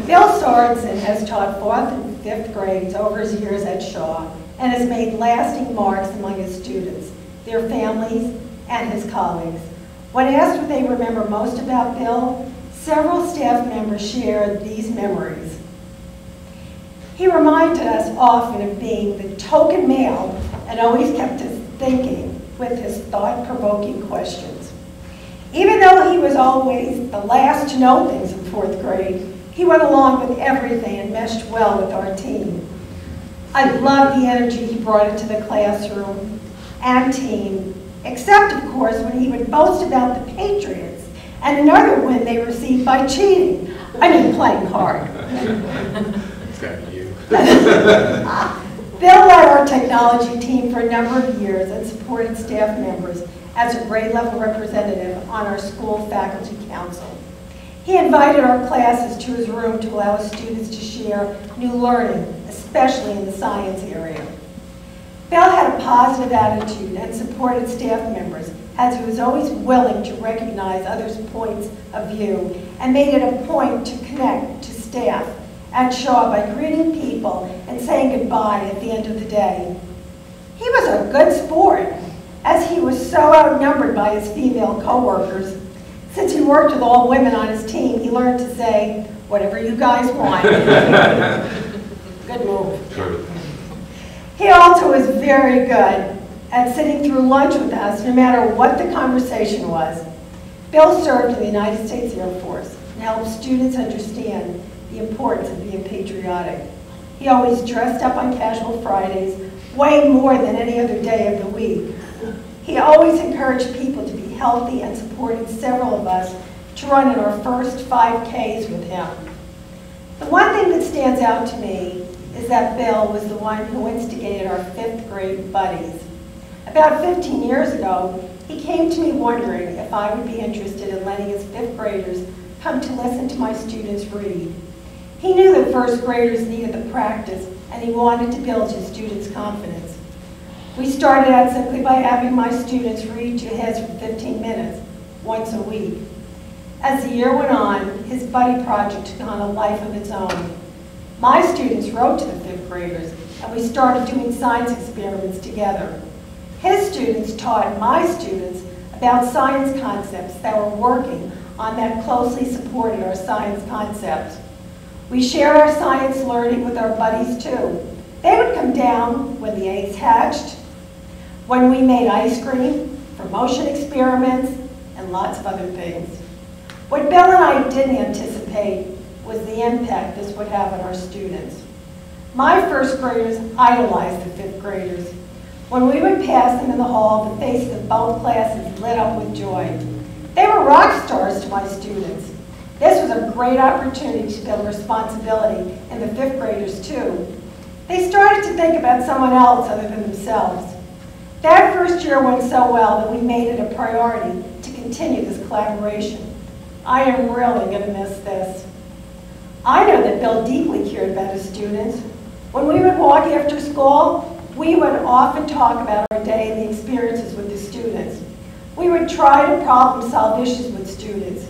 Bill Sorensen has taught fourth and fifth grades over his years at Shaw and has made lasting marks among his students, their families, and his colleagues. When asked what they remember most about Bill, several staff members shared these memories. He reminded us often of being the token male and always kept us thinking with his thought-provoking questions. Even though he was always the last know things in fourth grade, he went along with everything and meshed well with our team. I loved the energy he brought into the classroom and team, except, of course, when he would boast about the Patriots and another win they received by cheating. I mean, playing hard. It's got you. Bill led our technology team for a number of years and supported staff members as a grade level representative on our school faculty council. He invited our classes to his room to allow students to share new learning, especially in the science area. Bill had a positive attitude and supported staff members, as he was always willing to recognize others' points of view and made it a point to connect to staff at Shaw by greeting people and saying goodbye at the end of the day. He was a good sport, as he was so outnumbered by his female coworkers. Since he worked with all women on his team, he learned to say, whatever you guys want. [laughs] Good move. Sure. He also was very good at sitting through lunch with us, no matter what the conversation was. Bill served in the United States Air Force and helped students understand the importance of being patriotic. He always dressed up on casual Fridays, way more than any other day of the week. He always encouraged people to be healthy and supported several of us to run in our first 5Ks with him. The one thing that stands out to me is that Bill was the one who instigated our fifth grade buddies. About 15 years ago, he came to me wondering if I would be interested in letting his fifth graders come to listen to my students read. He knew that first graders needed the practice, and he wanted to build his students' confidence. We started out simply by having my students read to his for 15 minutes, once a week. As the year went on, his buddy project took on a life of its own. My students wrote to the fifth graders, and we started doing science experiments together. His students taught my students about science concepts that were working on that closely supported our science concepts. We shared our science learning with our buddies too. They would come down when the eggs hatched, when we made ice cream, for motion experiments, and lots of other things. What Bill and I didn't anticipate was the impact this would have on our students. My first graders idolized the fifth graders. When we would pass them in the hall, the faces of both classes lit up with joy. They were rock stars to my students. This was a great opportunity to build responsibility in the fifth graders too. They started to think about someone else other than themselves. That first year went so well that we made it a priority to continue this collaboration. I am really going to miss this. I know that Bill deeply cared about his students. When we would walk after school, we would often talk about our day and the experiences with the students. We would try to problem solve issues with students.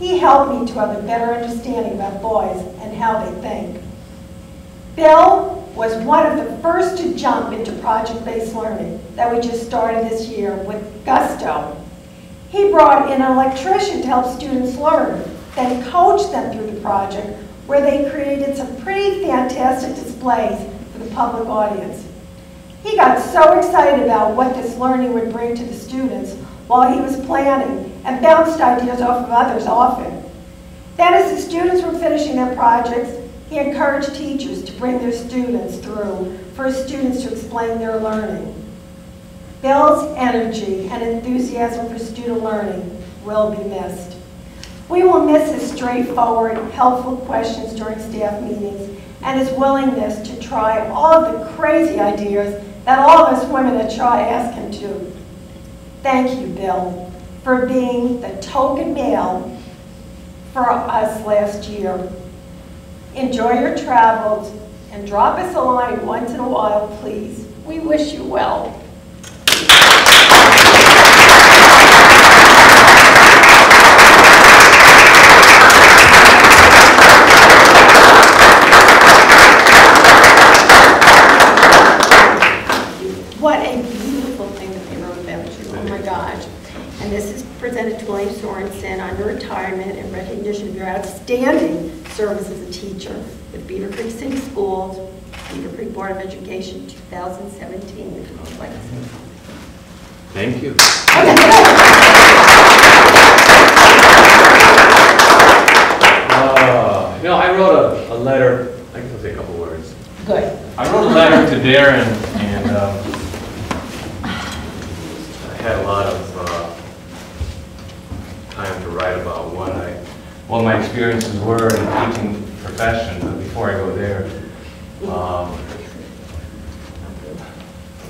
He helped me to have a better understanding about boys and how they think. Bill was one of the first to jump into project-based learning that we just started this year with gusto. He brought in an electrician to help students learn, then coached them through the project where they created some pretty fantastic displays for the public audience. He got so excited about what this learning would bring to the students while he was planning and bounced ideas off of others often. Then as the students were finishing their projects, he encouraged teachers to bring their students through for students to explain their learning. Bill's energy and enthusiasm for student learning will be missed. We will miss his straightforward, helpful questions during staff meetings and his willingness to try all of the crazy ideas that all of us women at Shaw ask him to. Thank you, Bill, for being the token male for us last year. Enjoy your travels and drop us a line once in a while, please. We wish you well. What a beautiful thing that they wrote about you, oh my gosh. And this is presented to William Sorensen on your retirement in recognition of your outstanding service as a teacher with Beavercreek City Schools, Beavercreek Board of Education, 2017. Thank you. Uh, No, I wrote a, a letter, I guess I'll say a couple words. Good. I wrote a letter to Darren, and um, I had a lot of uh, time to write about what I, what my experiences were in the teaching profession, but before I go there, um,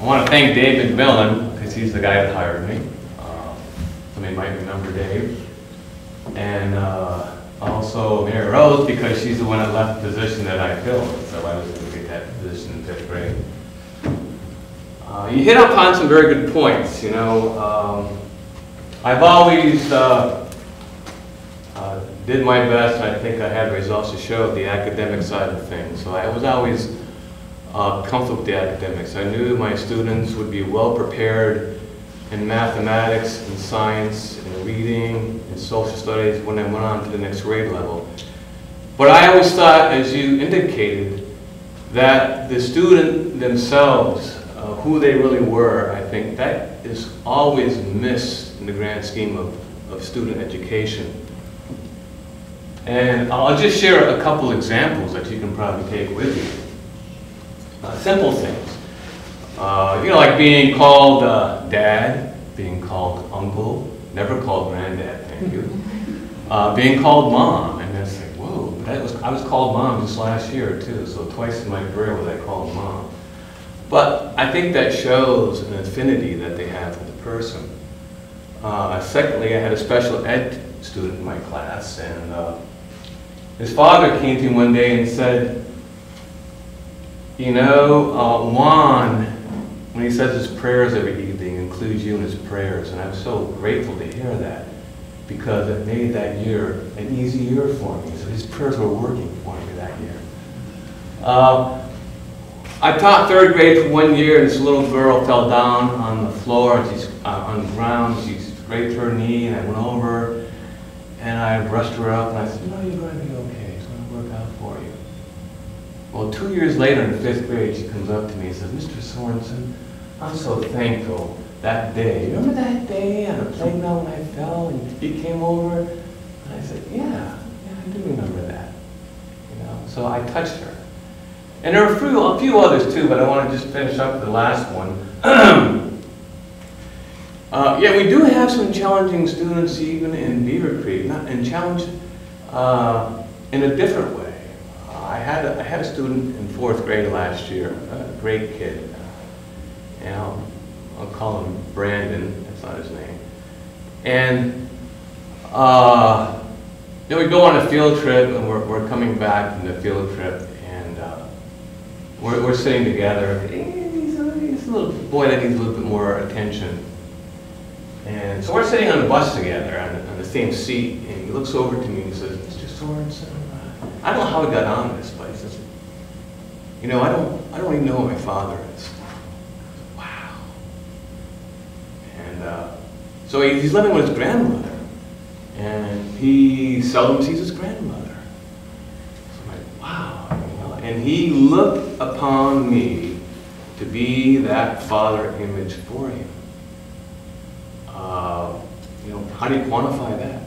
I want to thank Dave McMillan, because he's the guy that hired me. Uh, Some of might remember Dave. And uh, also Mary Rose, because she's the one that left the position that I filled, so I was able to get that position in fifth grade. Uh, You hit upon some very good points, you know. Um, I've always uh, did my best, I think I had results to show the academic side of things. So I was always uh, comfortable with the academics. I knew my students would be well prepared in mathematics and science and reading and social studies when I went on to the next grade level. But I always thought, as you indicated, that the student themselves, uh, who they really were, I think that is always missed in the grand scheme of, of student education. And I'll just share a couple examples that you can probably take with you. Uh, simple things. Uh, you know, like being called uh, dad, being called uncle, never called granddad, thank you. [laughs] Uh, being called mom, and it's like, whoa, that was, I was called mom just last year too, so twice in my career was I called mom. But I think that shows an affinity that they have for the person. Uh, secondly, I had a special ed student in my class, and uh, his father came to him one day and said, you know, uh, Juan, when he says his prayers every evening, includes you in his prayers. And I'm so grateful to hear that because it made that year an easy year for me. So his prayers were working for me that year. Uh, I taught third grade for one year, and this little girl fell down on the floor, she's uh, on the ground. She scraped her knee, and I went over, and I brushed her up, and I said, no, you're going to be okay. It's going to work out for you. Well, two years later in fifth grade, she comes up to me and says, Mr. Sorensen, I'm so thankful that day. You Remember that day on the playground when I fell and you came over? And I said, yeah, yeah, I do remember that. You know, so I touched her. And there are a few, a few others too, but I want to just finish up with the last one. [clears throat] uh, yeah, we do have some challenging students even in Beavercreek, not and challenge uh, in a different way. Uh, I had a, I had a student in fourth grade last year, a great kid. And I'll, I'll call him Brandon, that's not his name. And uh, then we go on a field trip, and we're, we're coming back from the field trip, and uh, we're, we're sitting together. He's a, he's a little boy that needs a little bit more attention. And so we're sitting on the bus together on the, on the same seat, and he looks over to me and he says, Mr. Sorensen, uh, I don't know how we got on this, says, you know, I don't, I don't even know who my father is. Wow. And uh, so he- he's living with his grandmother, and he seldom sees his grandmother. So I'm like, wow. And he looked upon me to be that father image for him. Uh, you know, how do you quantify that?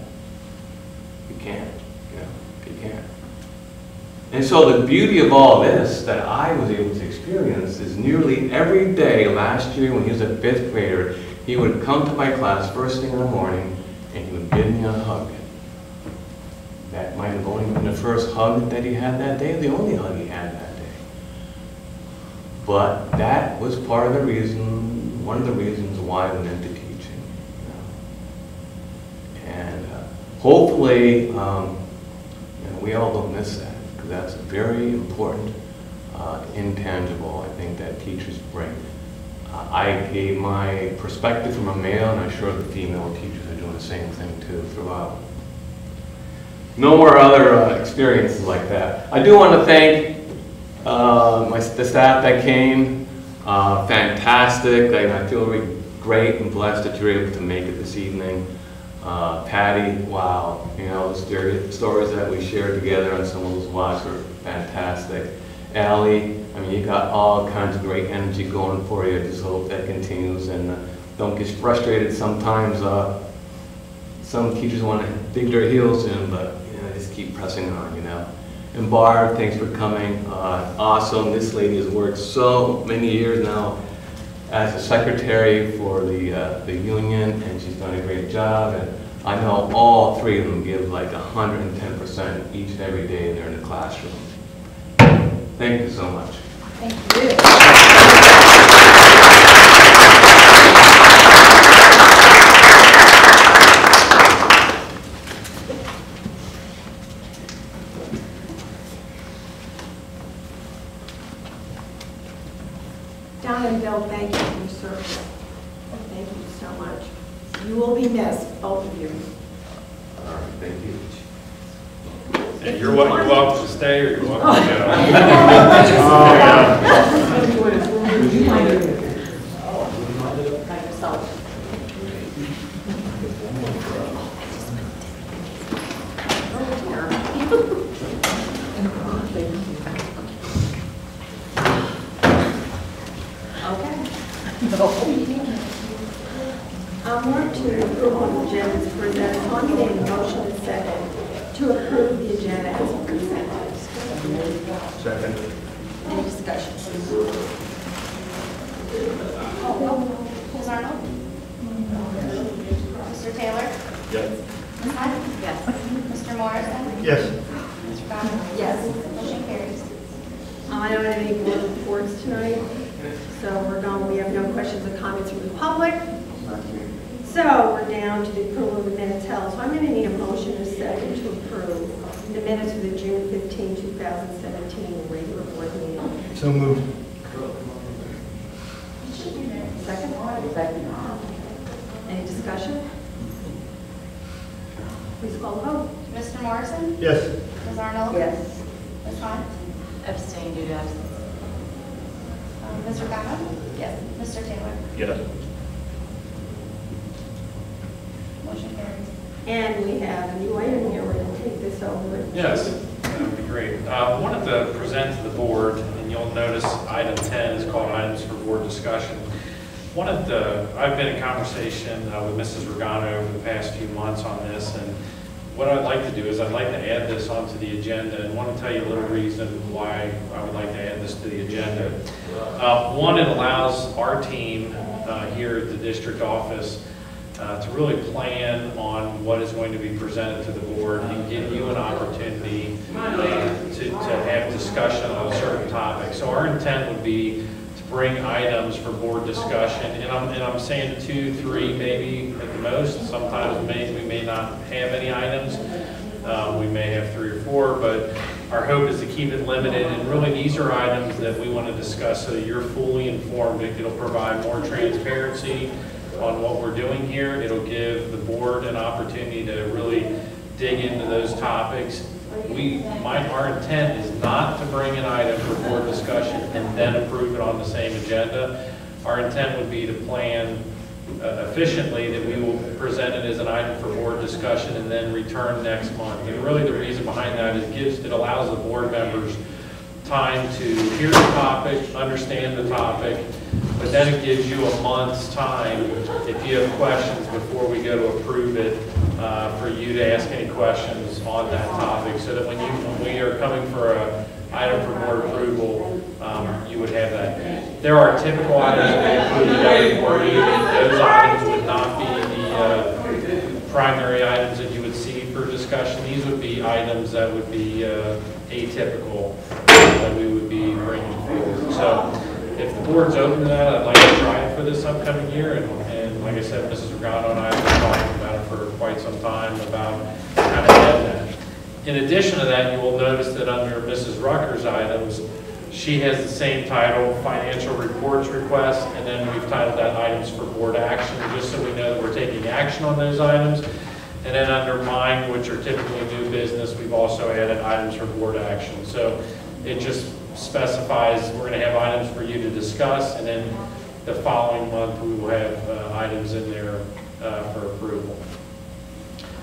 You can't, you know, you can't. And so the beauty of all this that I was able to experience is nearly every day last year when he was a fifth grader, he would come to my class first thing in the morning and he would give me a hug. That might have only been the first hug that he had that day, the only hug he had that day. But that was part of the reason, one of the reasons why I went into. And uh, hopefully, um, you know, we all don't miss that, because that's very important uh, intangible, I think, that teachers bring. Uh, I gave my perspective from a male, and I'm sure the female teachers are doing the same thing too throughout. No more other uh, experiences like that. I do want to thank uh, my, the staff that came, uh, fantastic. I, I feel really great and blessed that you're able to make it this evening. Uh, Patty, wow, you know, the stories that we shared together on some of those walks were fantastic. Allie, I mean, you got all kinds of great energy going for you. I just hope that continues and uh, don't get frustrated sometimes. Uh, some teachers want to dig their heels in, but you know, just keep pressing on, you know. And Barb, thanks for coming. Uh, awesome. This lady has worked so many years now as a secretary for the, uh, the union, and she's done a great job. And I know all three of them give like 110% each and every day they're in the classroom. Thank you so much. Thank you. All of you. All right, thank you. And you're, wel- you're welcome to stay or you're welcome to go. [laughs] [laughs] Uh, I don't any board reports tonight, so we're going, we have no questions or comments from the public. So we're down to the approval of the minutes held, so I'm going to need a motion and a second to approve the minutes of the June 15, 2017 regular board meeting. So moved. Second? Second. Any discussion? Please call the vote. Mr. Morrison? Yes. Ms. Arnold? Yes. Ms. Hunt? Abstain due to absence. Um, Mr. Bowman? Yes. Mr. Taylor? Yes. Motion carries. And we have a new item here, we're going to take this over. Yes, that would be great. Uh, I wanted to present to the board, and you'll notice item 10 is called items for board discussion. One of the, I've been in conversation uh, with Mrs. Rigano over the past few months on this, and what I'd like to do is I'd like to add this onto the agenda, and want to tell you a little reason why I would like to add this to the agenda. Uh, One, it allows our team uh, here at the district office uh, to really plan on what is going to be presented to the board and give you an opportunity uh, to, to have discussion on a certain topic. So our intent would be bring items for board discussion, and I'm, and I'm saying two, three, maybe at the most. Sometimes may, we may not have any items. Uh, We may have three or four, but our hope is to keep it limited. And really, these are items that we want to discuss so that you're fully informed. It'll provide more transparency on what we're doing here. It'll give the board an opportunity to really dig into those topics. We, my, our intent is not to bring an item for board discussion and then approve it on the same agenda. Our intent would be to plan uh, efficiently that we will present it as an item for board discussion and then return next month. And really, the reason behind that is gives, it allows the board members time to hear the topic, understand the topic, but then it gives you a month's time, if you have questions before we go to approve it, uh, for you to ask any questions on that topic, so that when you, when we are coming for a item for board approval, um, you would have that. There are typical items that we include in every. Those items would not be the uh, primary items that you would see for discussion. These would be items that would be uh, atypical that we would be bringing forward. So if the board's open to that, I'd like to try it for this upcoming year. And, and like I said, Mrs. Rigano and I have been talking about it for quite some time about how to add that. In addition to that, you will notice that under Mrs. Rucker's items, she has the same title, financial reports request, and then we've titled that items for board action, just so we know that we're taking action on those items. And then under mine, which are typically new business, we've also added items for board action. So it just specifies, we're going to have items for you to discuss, and then the following month, we will have uh, items in there uh, for approval.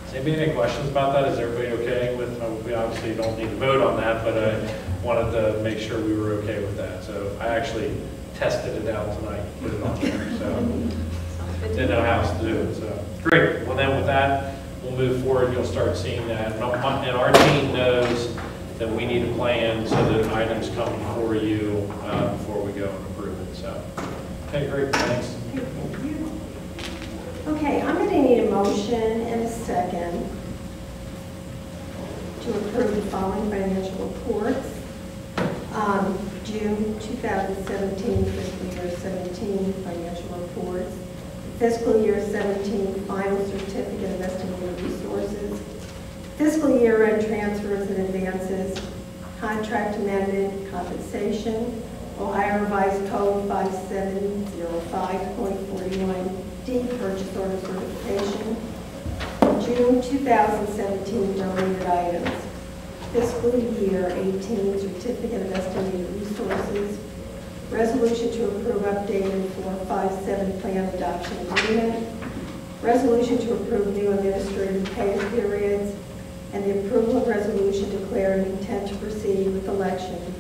Does anybody have any questions about that? Is everybody okay with, uh, we obviously don't need to vote on that, but I wanted to make sure we were okay with that. So I actually tested it out tonight, put it on there, so didn't know how else to do it, so. Great, well then with that, we'll move forward, you'll start seeing that. And our- team knows that we need a plan so that items come before you uh, before we go and approve it, so. Okay, great, thanks. Okay, I'm going to need a motion and a second to approve the following financial reports. Um, June 2017, fiscal year 17 financial reports, fiscal year 17 final certificate of estimated resources, fiscal year end transfers and advances, contract amended compensation, Ohio Revised Code 5705.41D, purchase order certification, June 2017 donated items, fiscal year 18 certificate of estimated resources. Resolution to approve updated 457 plan adoption agreement. Resolution to approve new administrative pay periods. And the approval of resolution declaring intent to proceed with election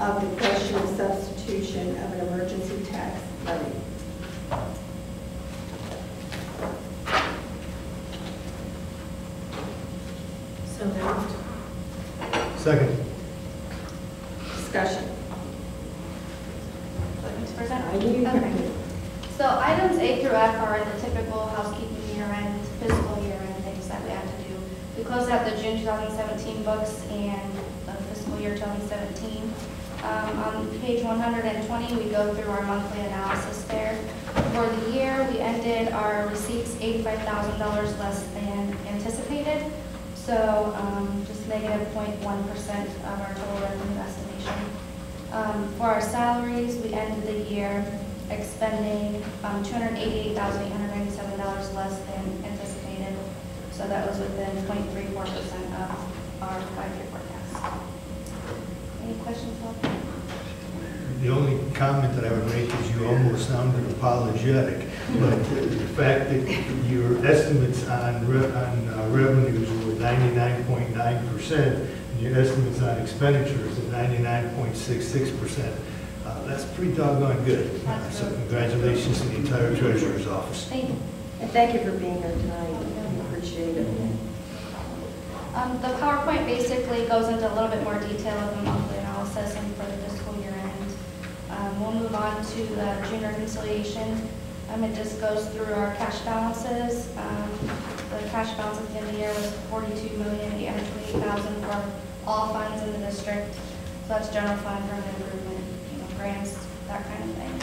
of the question of substitution of an emergency tax levy. So moved. Second. Discussion. Would like to present? I need Okay. So items A through F are the typical housekeeping year-end, fiscal year-end things that we have to do. We closed out the June 2017 books and the fiscal year 2017. Um, On page 120, we go through our monthly analysis there. For the year, we ended our receipts $85,000 less than anticipated, so um, just negative 0.1% of our total revenue estimation. Um, For our salaries, we ended the year expending um, $288,897 less than anticipated. So that was within 0.34% of our five-year forecast. Any questions about? The only comment that I would make is you almost sounded apologetic, but the fact that your estimates on re- on uh, revenues 99.9%, and your estimates on expenditures at 99.66%, uh, that's pretty doggone good. Uh, So congratulations to the entire treasurer's office. Thank you. And thank you for being here tonight. We appreciate it. Um, The PowerPoint basically goes into a little bit more detail of the monthly analysis and for the fiscal year end. Um, We'll move on to the June reconciliation. Um, It just goes through our cash balances. The cash balance at the end of the year was forty-two million, eight hundred twenty-eight thousand for all funds in the district. So that's general fund, road improvement, you know, grants, that kind of thing.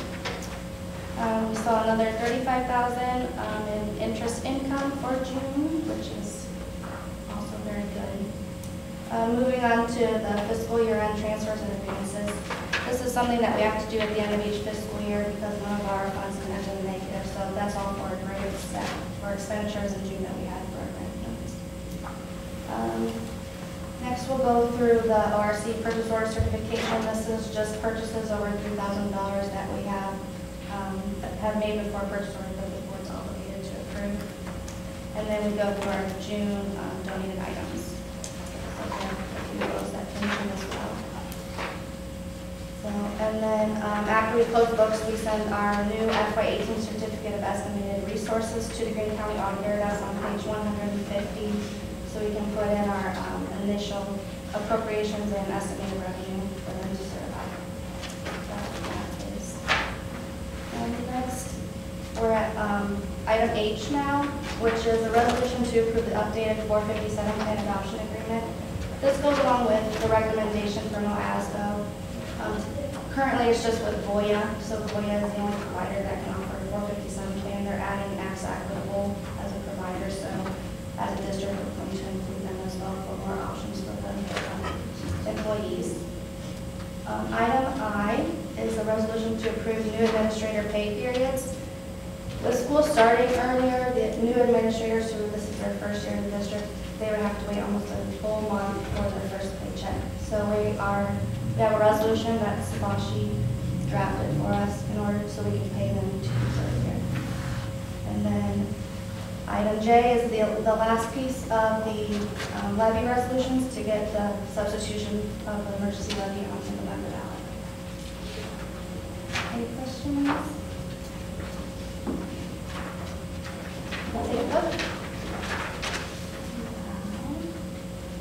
Um, We saw another thirty-five thousand um, in interest income for June, which is also very good. Uh, Moving on to the fiscal year-end transfers and advances. This is something that we have to do at the end of each fiscal year because one of our funds can enter the negative. So that's all for for expenditures in June that we had for our grant funds. Um, Next, we'll go through the ORC purchase order certification. This is just purchases over $3,000 that we have, um, have made before purchase order that the board's obligated to approve. And then we go through our June um, donated items. So are a few of those that as well. And then um, after we close books, we send our new FY eighteen certificate of estimated resources to the Greene County Auditor. That's on page one hundred and fifty. So we can put in our um, initial appropriations and estimated revenue for them to certify. And next, we're at um, item H now, which is a resolution to approve the updated 457 plan adoption agreement. This goes along with the recommendation from OASBO. Um, Currently, it's just with Voya, so Voya is the only provider that can offer a 457 plan. They're adding AXA Equitable as a provider, so as a district, we're going to include them as well for more options for the um, employees. Um, Item I is a resolution to approve new administrator pay periods. With school starting earlier, the new administrators, who this is their first year in the district, they would have to wait almost a full month for their first paycheck. So we are, we have a resolution that Sabashi drafted for us in order, so we can pay them two weeks earlier. And then item J is the, the last piece of the um, levy resolutions to get the substitution of the emergency levy onto the November ballot. Any questions? We'll take a vote.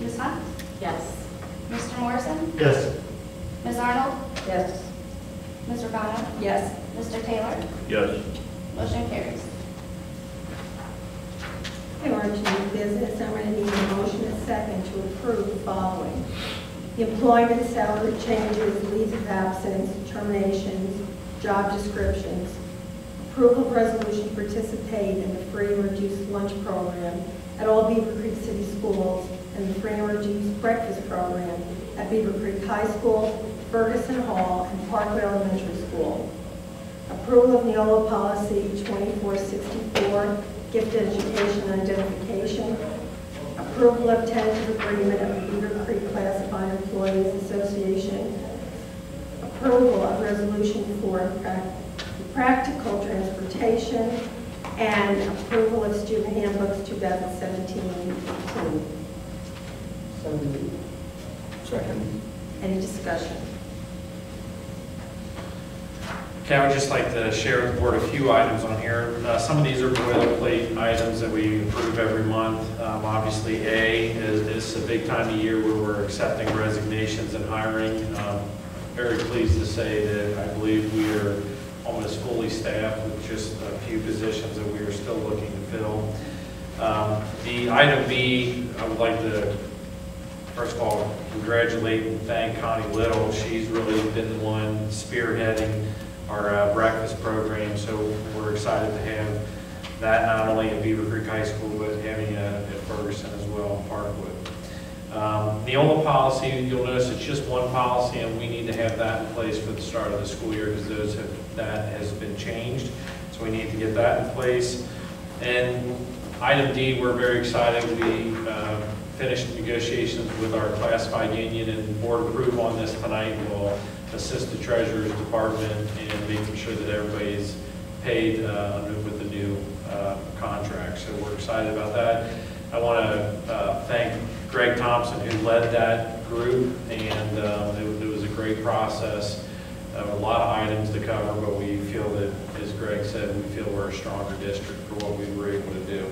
Ms. Hunt? Yes. Mr. Morrison? Yes. Ms. Arnold? Yes. Ms. Rigano? Yes. Mr. Taylor? Yes. Motion carries. Okay, we're to new business. I'm going to need a motion and second to approve the following. Employment salary changes, leaves of absence, terminations, job descriptions, approval of resolution to participate in the free and reduced lunch program at all Beavercreek City Schools and the free reduced breakfast program at Beavercreek High School, Ferguson Hall, and Parkway Elementary School. Approval of Neola Policy 2464, gift education identification. Approval of tentative agreement of Beavercreek Classified Employees Association, approval of resolution for prac- practical transportation, and approval of student handbooks 2017-18. So moved. Second. Any discussion? Okay, I would just like to share with the board a few items on here. Uh, Some of these are boilerplate items that we approve every month. Um, Obviously, A, is this is a big time of year where we're accepting resignations and hiring. Um, Very pleased to say that I believe we are almost fully staffed with just a few positions that we are still looking to fill. Um, The item B, I would like to First of all, congratulate and thank Connie Little. She's really been the one spearheading our uh, breakfast program, so we're excited to have that not only at Beavercreek High School, but having it at Ferguson as well, in Parkwood. Um, Neola policy, you'll notice it's just one policy, and we need to have that in place for the start of the school year, because those have, that has been changed, so we need to get that in place. And item D, we're very excited, we uh, finished negotiations with our classified union, and board approval on this tonight will assist the treasurer's department in making sure that everybody is paid uh, with the new uh, contract, so we're excited about that. I want to thank Greg Thompson, who led that group, and um, it it was a great process. Uh, A lot of items to cover, but we feel that, as Greg said, we feel we're a stronger district for what we were able to do.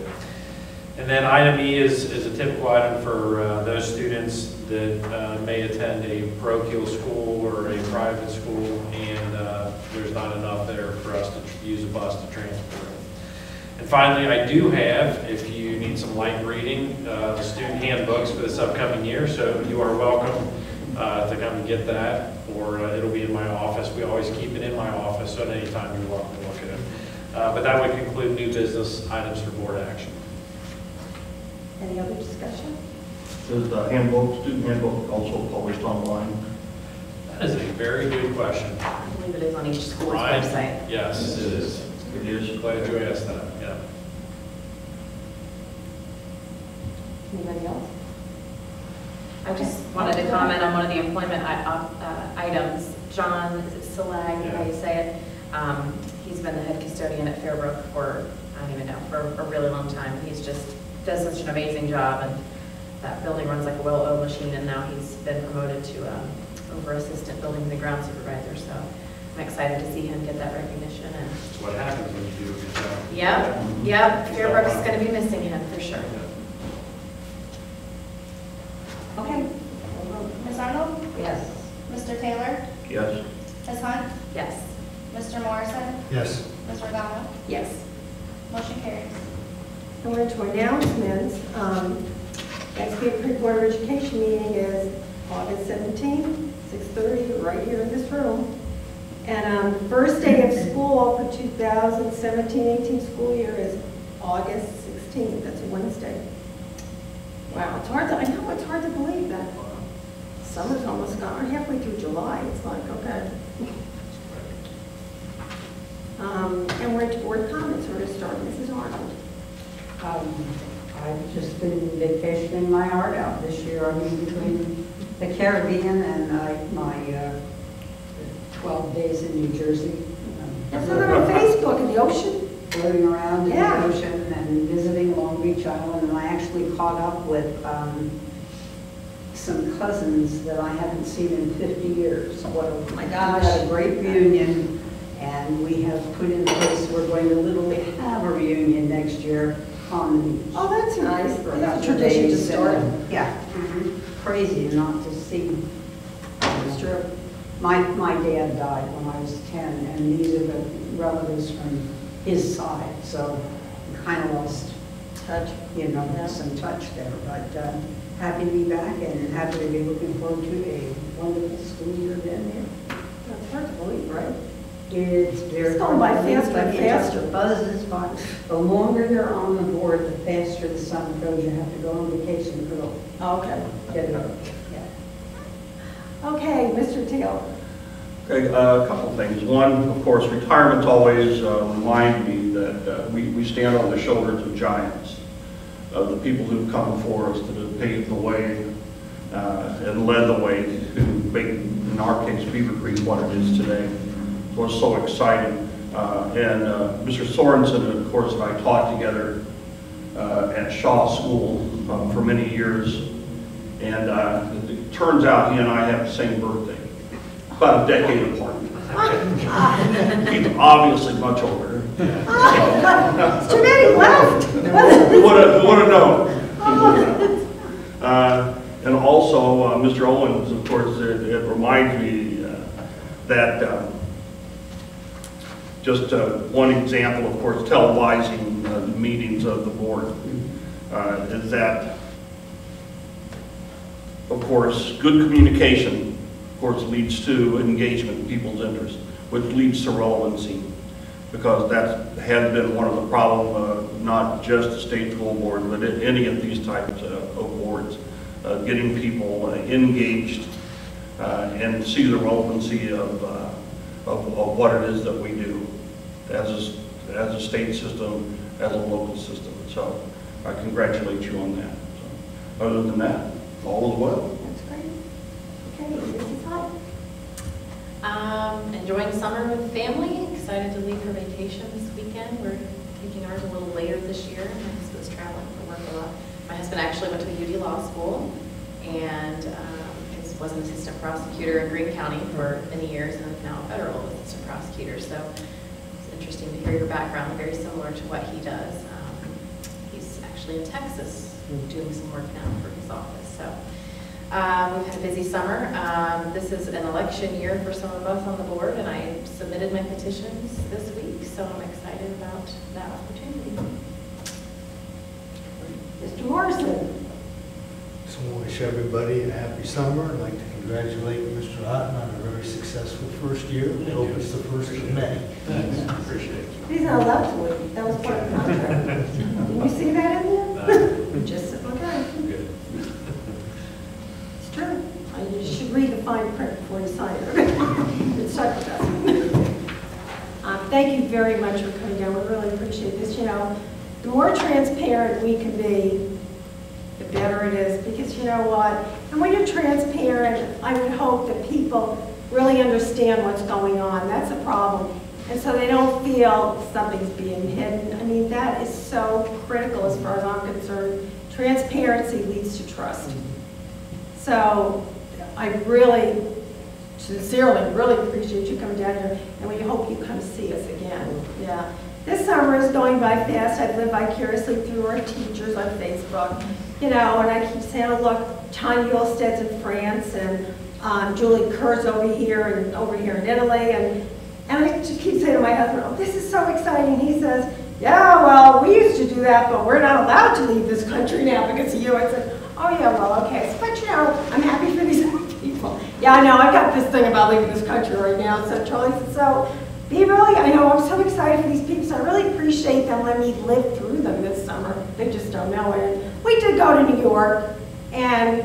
And then item E is, is a typical item for uh, those students that uh, may attend a parochial school or a private school, and uh, there's not enough there for us to use a bus to transport them. And finally, I do have, if you need some light reading, uh, the student handbooks for this upcoming year, so you are welcome uh, to come and get that, or uh, it'll be in my office. We always keep it in my office, so at any time you're welcome to look at it. But that would conclude new business items for board action. Any other discussion? Is the handbook, student handbook also published online? That is a very good question. I believe it is on each school's Ryan? website. Yes, it is. It is. Glad you asked that, yeah. Anybody else? I just wanted to comment on one of the employment uh, items. John Salag, how you say it, um, he's been the head custodian at Fairbrook for, I don't even know, for a really long time. He's just, does such an amazing job, and that building runs like a well-oiled machine, and now he's been promoted to um, over assistant buildings and ground supervisor, so I'm excited to see him get that recognition, and, That's what happens when you do a good job. yep, yep, Fairbrook's is gonna be missing him, for sure. Okay. Ms. Arnold? Yes. Mr. Taylor? Yes. Ms. Hunt? Yes. Mr. Morrison? Yes. Ms. Rigano? Yes. Motion carries. And we're announcements. Um, Next Beaver Board of Education meeting is August 17th, 6:30, right here in this room. And um, first day of school for 2017-18 school year is August 16th, that's a Wednesday. Wow, it's hard to, I know, it's hard to believe that. Summer's almost gone, we're halfway through July, it's like, okay. Um, And we're into board comments, we're going to start, Mrs. Arnold. Um, I've just been vacationing my heart out this year. I mean, between the Caribbean and I- my uh, 12 days in New Jersey. um, That's not on Facebook, in the ocean? Floating around in the ocean and visiting Long Beach Island. And I actually caught up with um, some cousins that I haven't seen in 50 years. What a- my We gosh. had a great reunion, and we have put in place, we're going to literally have a reunion next year on. Oh, that's nice. for That's a couple tradition to days, start. and, Yeah, mhm. crazy not to see. True. My, my dad died when I was 10, and these are the relatives from his side, so kind of lost Touch. you know, some touch there, but uh, happy to be back and happy to be looking forward to a wonderful school year then here. That's hard to believe, right? It's very. It's going by hard to faster and but it faster. Buzzes by. The longer you're on the board, the faster the sun goes. You have to go on vacation early. Okay. Get it over. Yeah. Okay, Mr. Taylor. Okay, uh, a couple things. One, of course, retirement's always uh, remind me that uh, we we stand on the shoulders of giants. of the people who've come before us that have paved the way uh, and led the way to make, in our case, Beavercreek what it is today. It's so exciting. Uh, And uh, Mr. Sorensen, of course, and I taught together uh, at Shaw School uh, for many years. And uh, it turns out he and I have the same birthday, about a decade apart. [laughs] He's obviously much older. It's too many left. Who would have, known? Who would have known? Uh, And also, uh, Mr. Owens, of course, it it reminds me uh, that, uh, just uh, one example, of course, televising uh, the meetings of the board, uh, is that, of course, good communication, of course, leads to engagement in people's interest, which leads to relevancy because that has been one of the problems, uh, not just the state school board, but any of these types of boards, uh, getting people uh, engaged and see the relevancy of, of of what it is that we do as a, s- as a state system, as a local system. So I congratulate you on that. So, Other than that, all is well. That's great. Okay, Mrs. Hyde. Um, enjoying summer with family, excited to leave for vacation this weekend. We're taking ours a little later this year. My husband's traveling for work a lot. My husband actually went to the UD Law School and um, was an assistant prosecutor in Greene County for many years and is now a federal assistant prosecutor. So it's interesting to hear your background, very similar to what he does. Um, He's actually in Texas doing some work now for his office, so. Um, We've had a busy summer. Um, This is an election year for some of us on the board, and I submitted my petitions this week, so I'm excited about that opportunity. Mr. Morrison. Just want to wish everybody a happy summer. I'd like to congratulate Mr. Otten on a very successful first year. I hope it's the first of many. Thanks. Appreciate it. He's not allowed to leave. That was part of the contract. [laughs] Did you see that in there? [laughs] Just, okay. Good. It's true. I- You should read the fine print before you sign it. [laughs] It's such a um, Thank you very much for coming down. We really appreciate this. You know, the more transparent we can be, the better it is, because you know what? And when you're transparent, I would hope that people really understand what's going on. That's a problem. And so they don't feel something's being hidden. I mean, that is so critical as far as I'm concerned. Transparency leads to trust. So I really sincerely, really appreciate you coming down here, and we hope you come see us again. Yeah. This summer is going by fast. I've lived vicariously through our teachers on Facebook, you know, and I keep saying, oh, look, Tanya Yolsted's in France, and um, Julie Kerr's over here, and over here in Italy, and, and I just keep saying to my husband, oh, this is so exciting. He says, yeah, well, we used to do that, but we're not allowed to leave this country now because of you. I said, oh, yeah, well, okay. But, you know, I'm happy for these [laughs] people. Yeah, I know, I've got this thing about leaving this country right now, so Charlie said, so be really, I know, I'm so excited for these people, so I really appreciate them letting me live through them this summer. They just don't know it. We did go to New York, and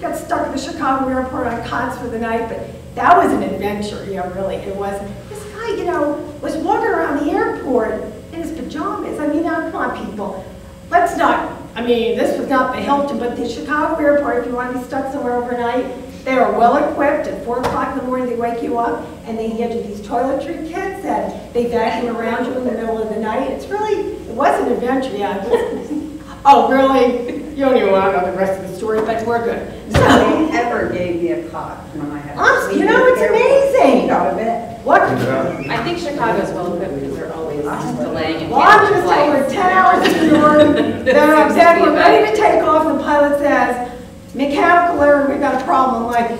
got stuck at the Chicago airport on Cots for the night, but that was an adventure, yeah, really, it was. This guy, you know, was walking around the airport in his pajamas. I mean, now, come on, people. Let's not, I mean, this was not the Hilton, but the Chicago airport, if you want to be stuck somewhere overnight, they are well equipped. At four o'clock in the morning, they wake you up and they hand you these toiletry kits and they vacuum around you in the middle of the night. It's really, it was an adventure, yeah. [laughs] Oh, really? You don't even want to know the rest of the story, but we're good. Nobody So, ever gave me a cot when I had. to you know, the it's amazing. Out of it. what? I think Chicago's well equipped because they're always delaying and Well, I'm canceling just over flights. 10 hours in New York, then I'm said, we're ready to take off, the pilot says, mechanical error, we've got a problem, like,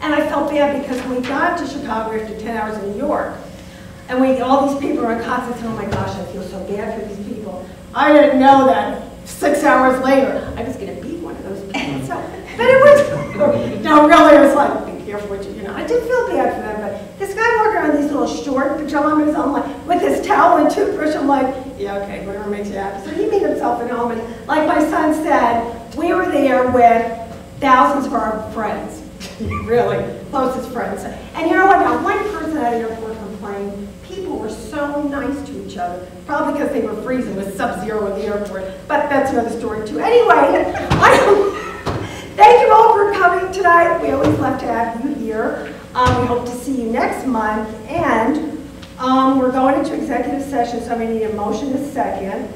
and I felt bad because when we got to Chicago after 10 hours in New York, and we, all these people are on concerts, and oh my gosh, I feel so bad for these people. I didn't know that six hours later, I was gonna be one of those people, so, but it was, no, really, it was like, be careful what you, you know, I did feel bad for them, but this guy walking around these little short pajamas, I'm like, with his towel and toothbrush, I'm like, yeah, okay, whatever makes you happy. So he made himself at home, and like my son said, we were there with thousands of our friends, [laughs] really, closest friends. And you know what, not one person at the airport complained. People were so nice to each other, probably because they were freezing with sub-zero in the airport, but that's another story too. Anyway, [laughs] thank you all for coming tonight. We always love to have you here. Um, we hope to see you next month, and, um, we're going into executive session, so we need a motion to second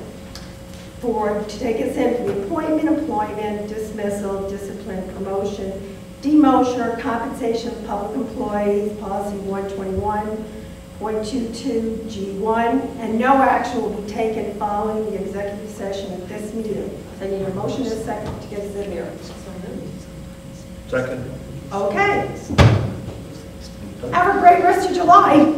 for, to take us in for the appointment, employment, dismissal, discipline, promotion, demotion, or compensation of public employees, policy 121.22 G1, and no action will be taken following the executive session at this meeting. So I need a motion and a second to get us in there. Second. Okay. Have a great rest of July.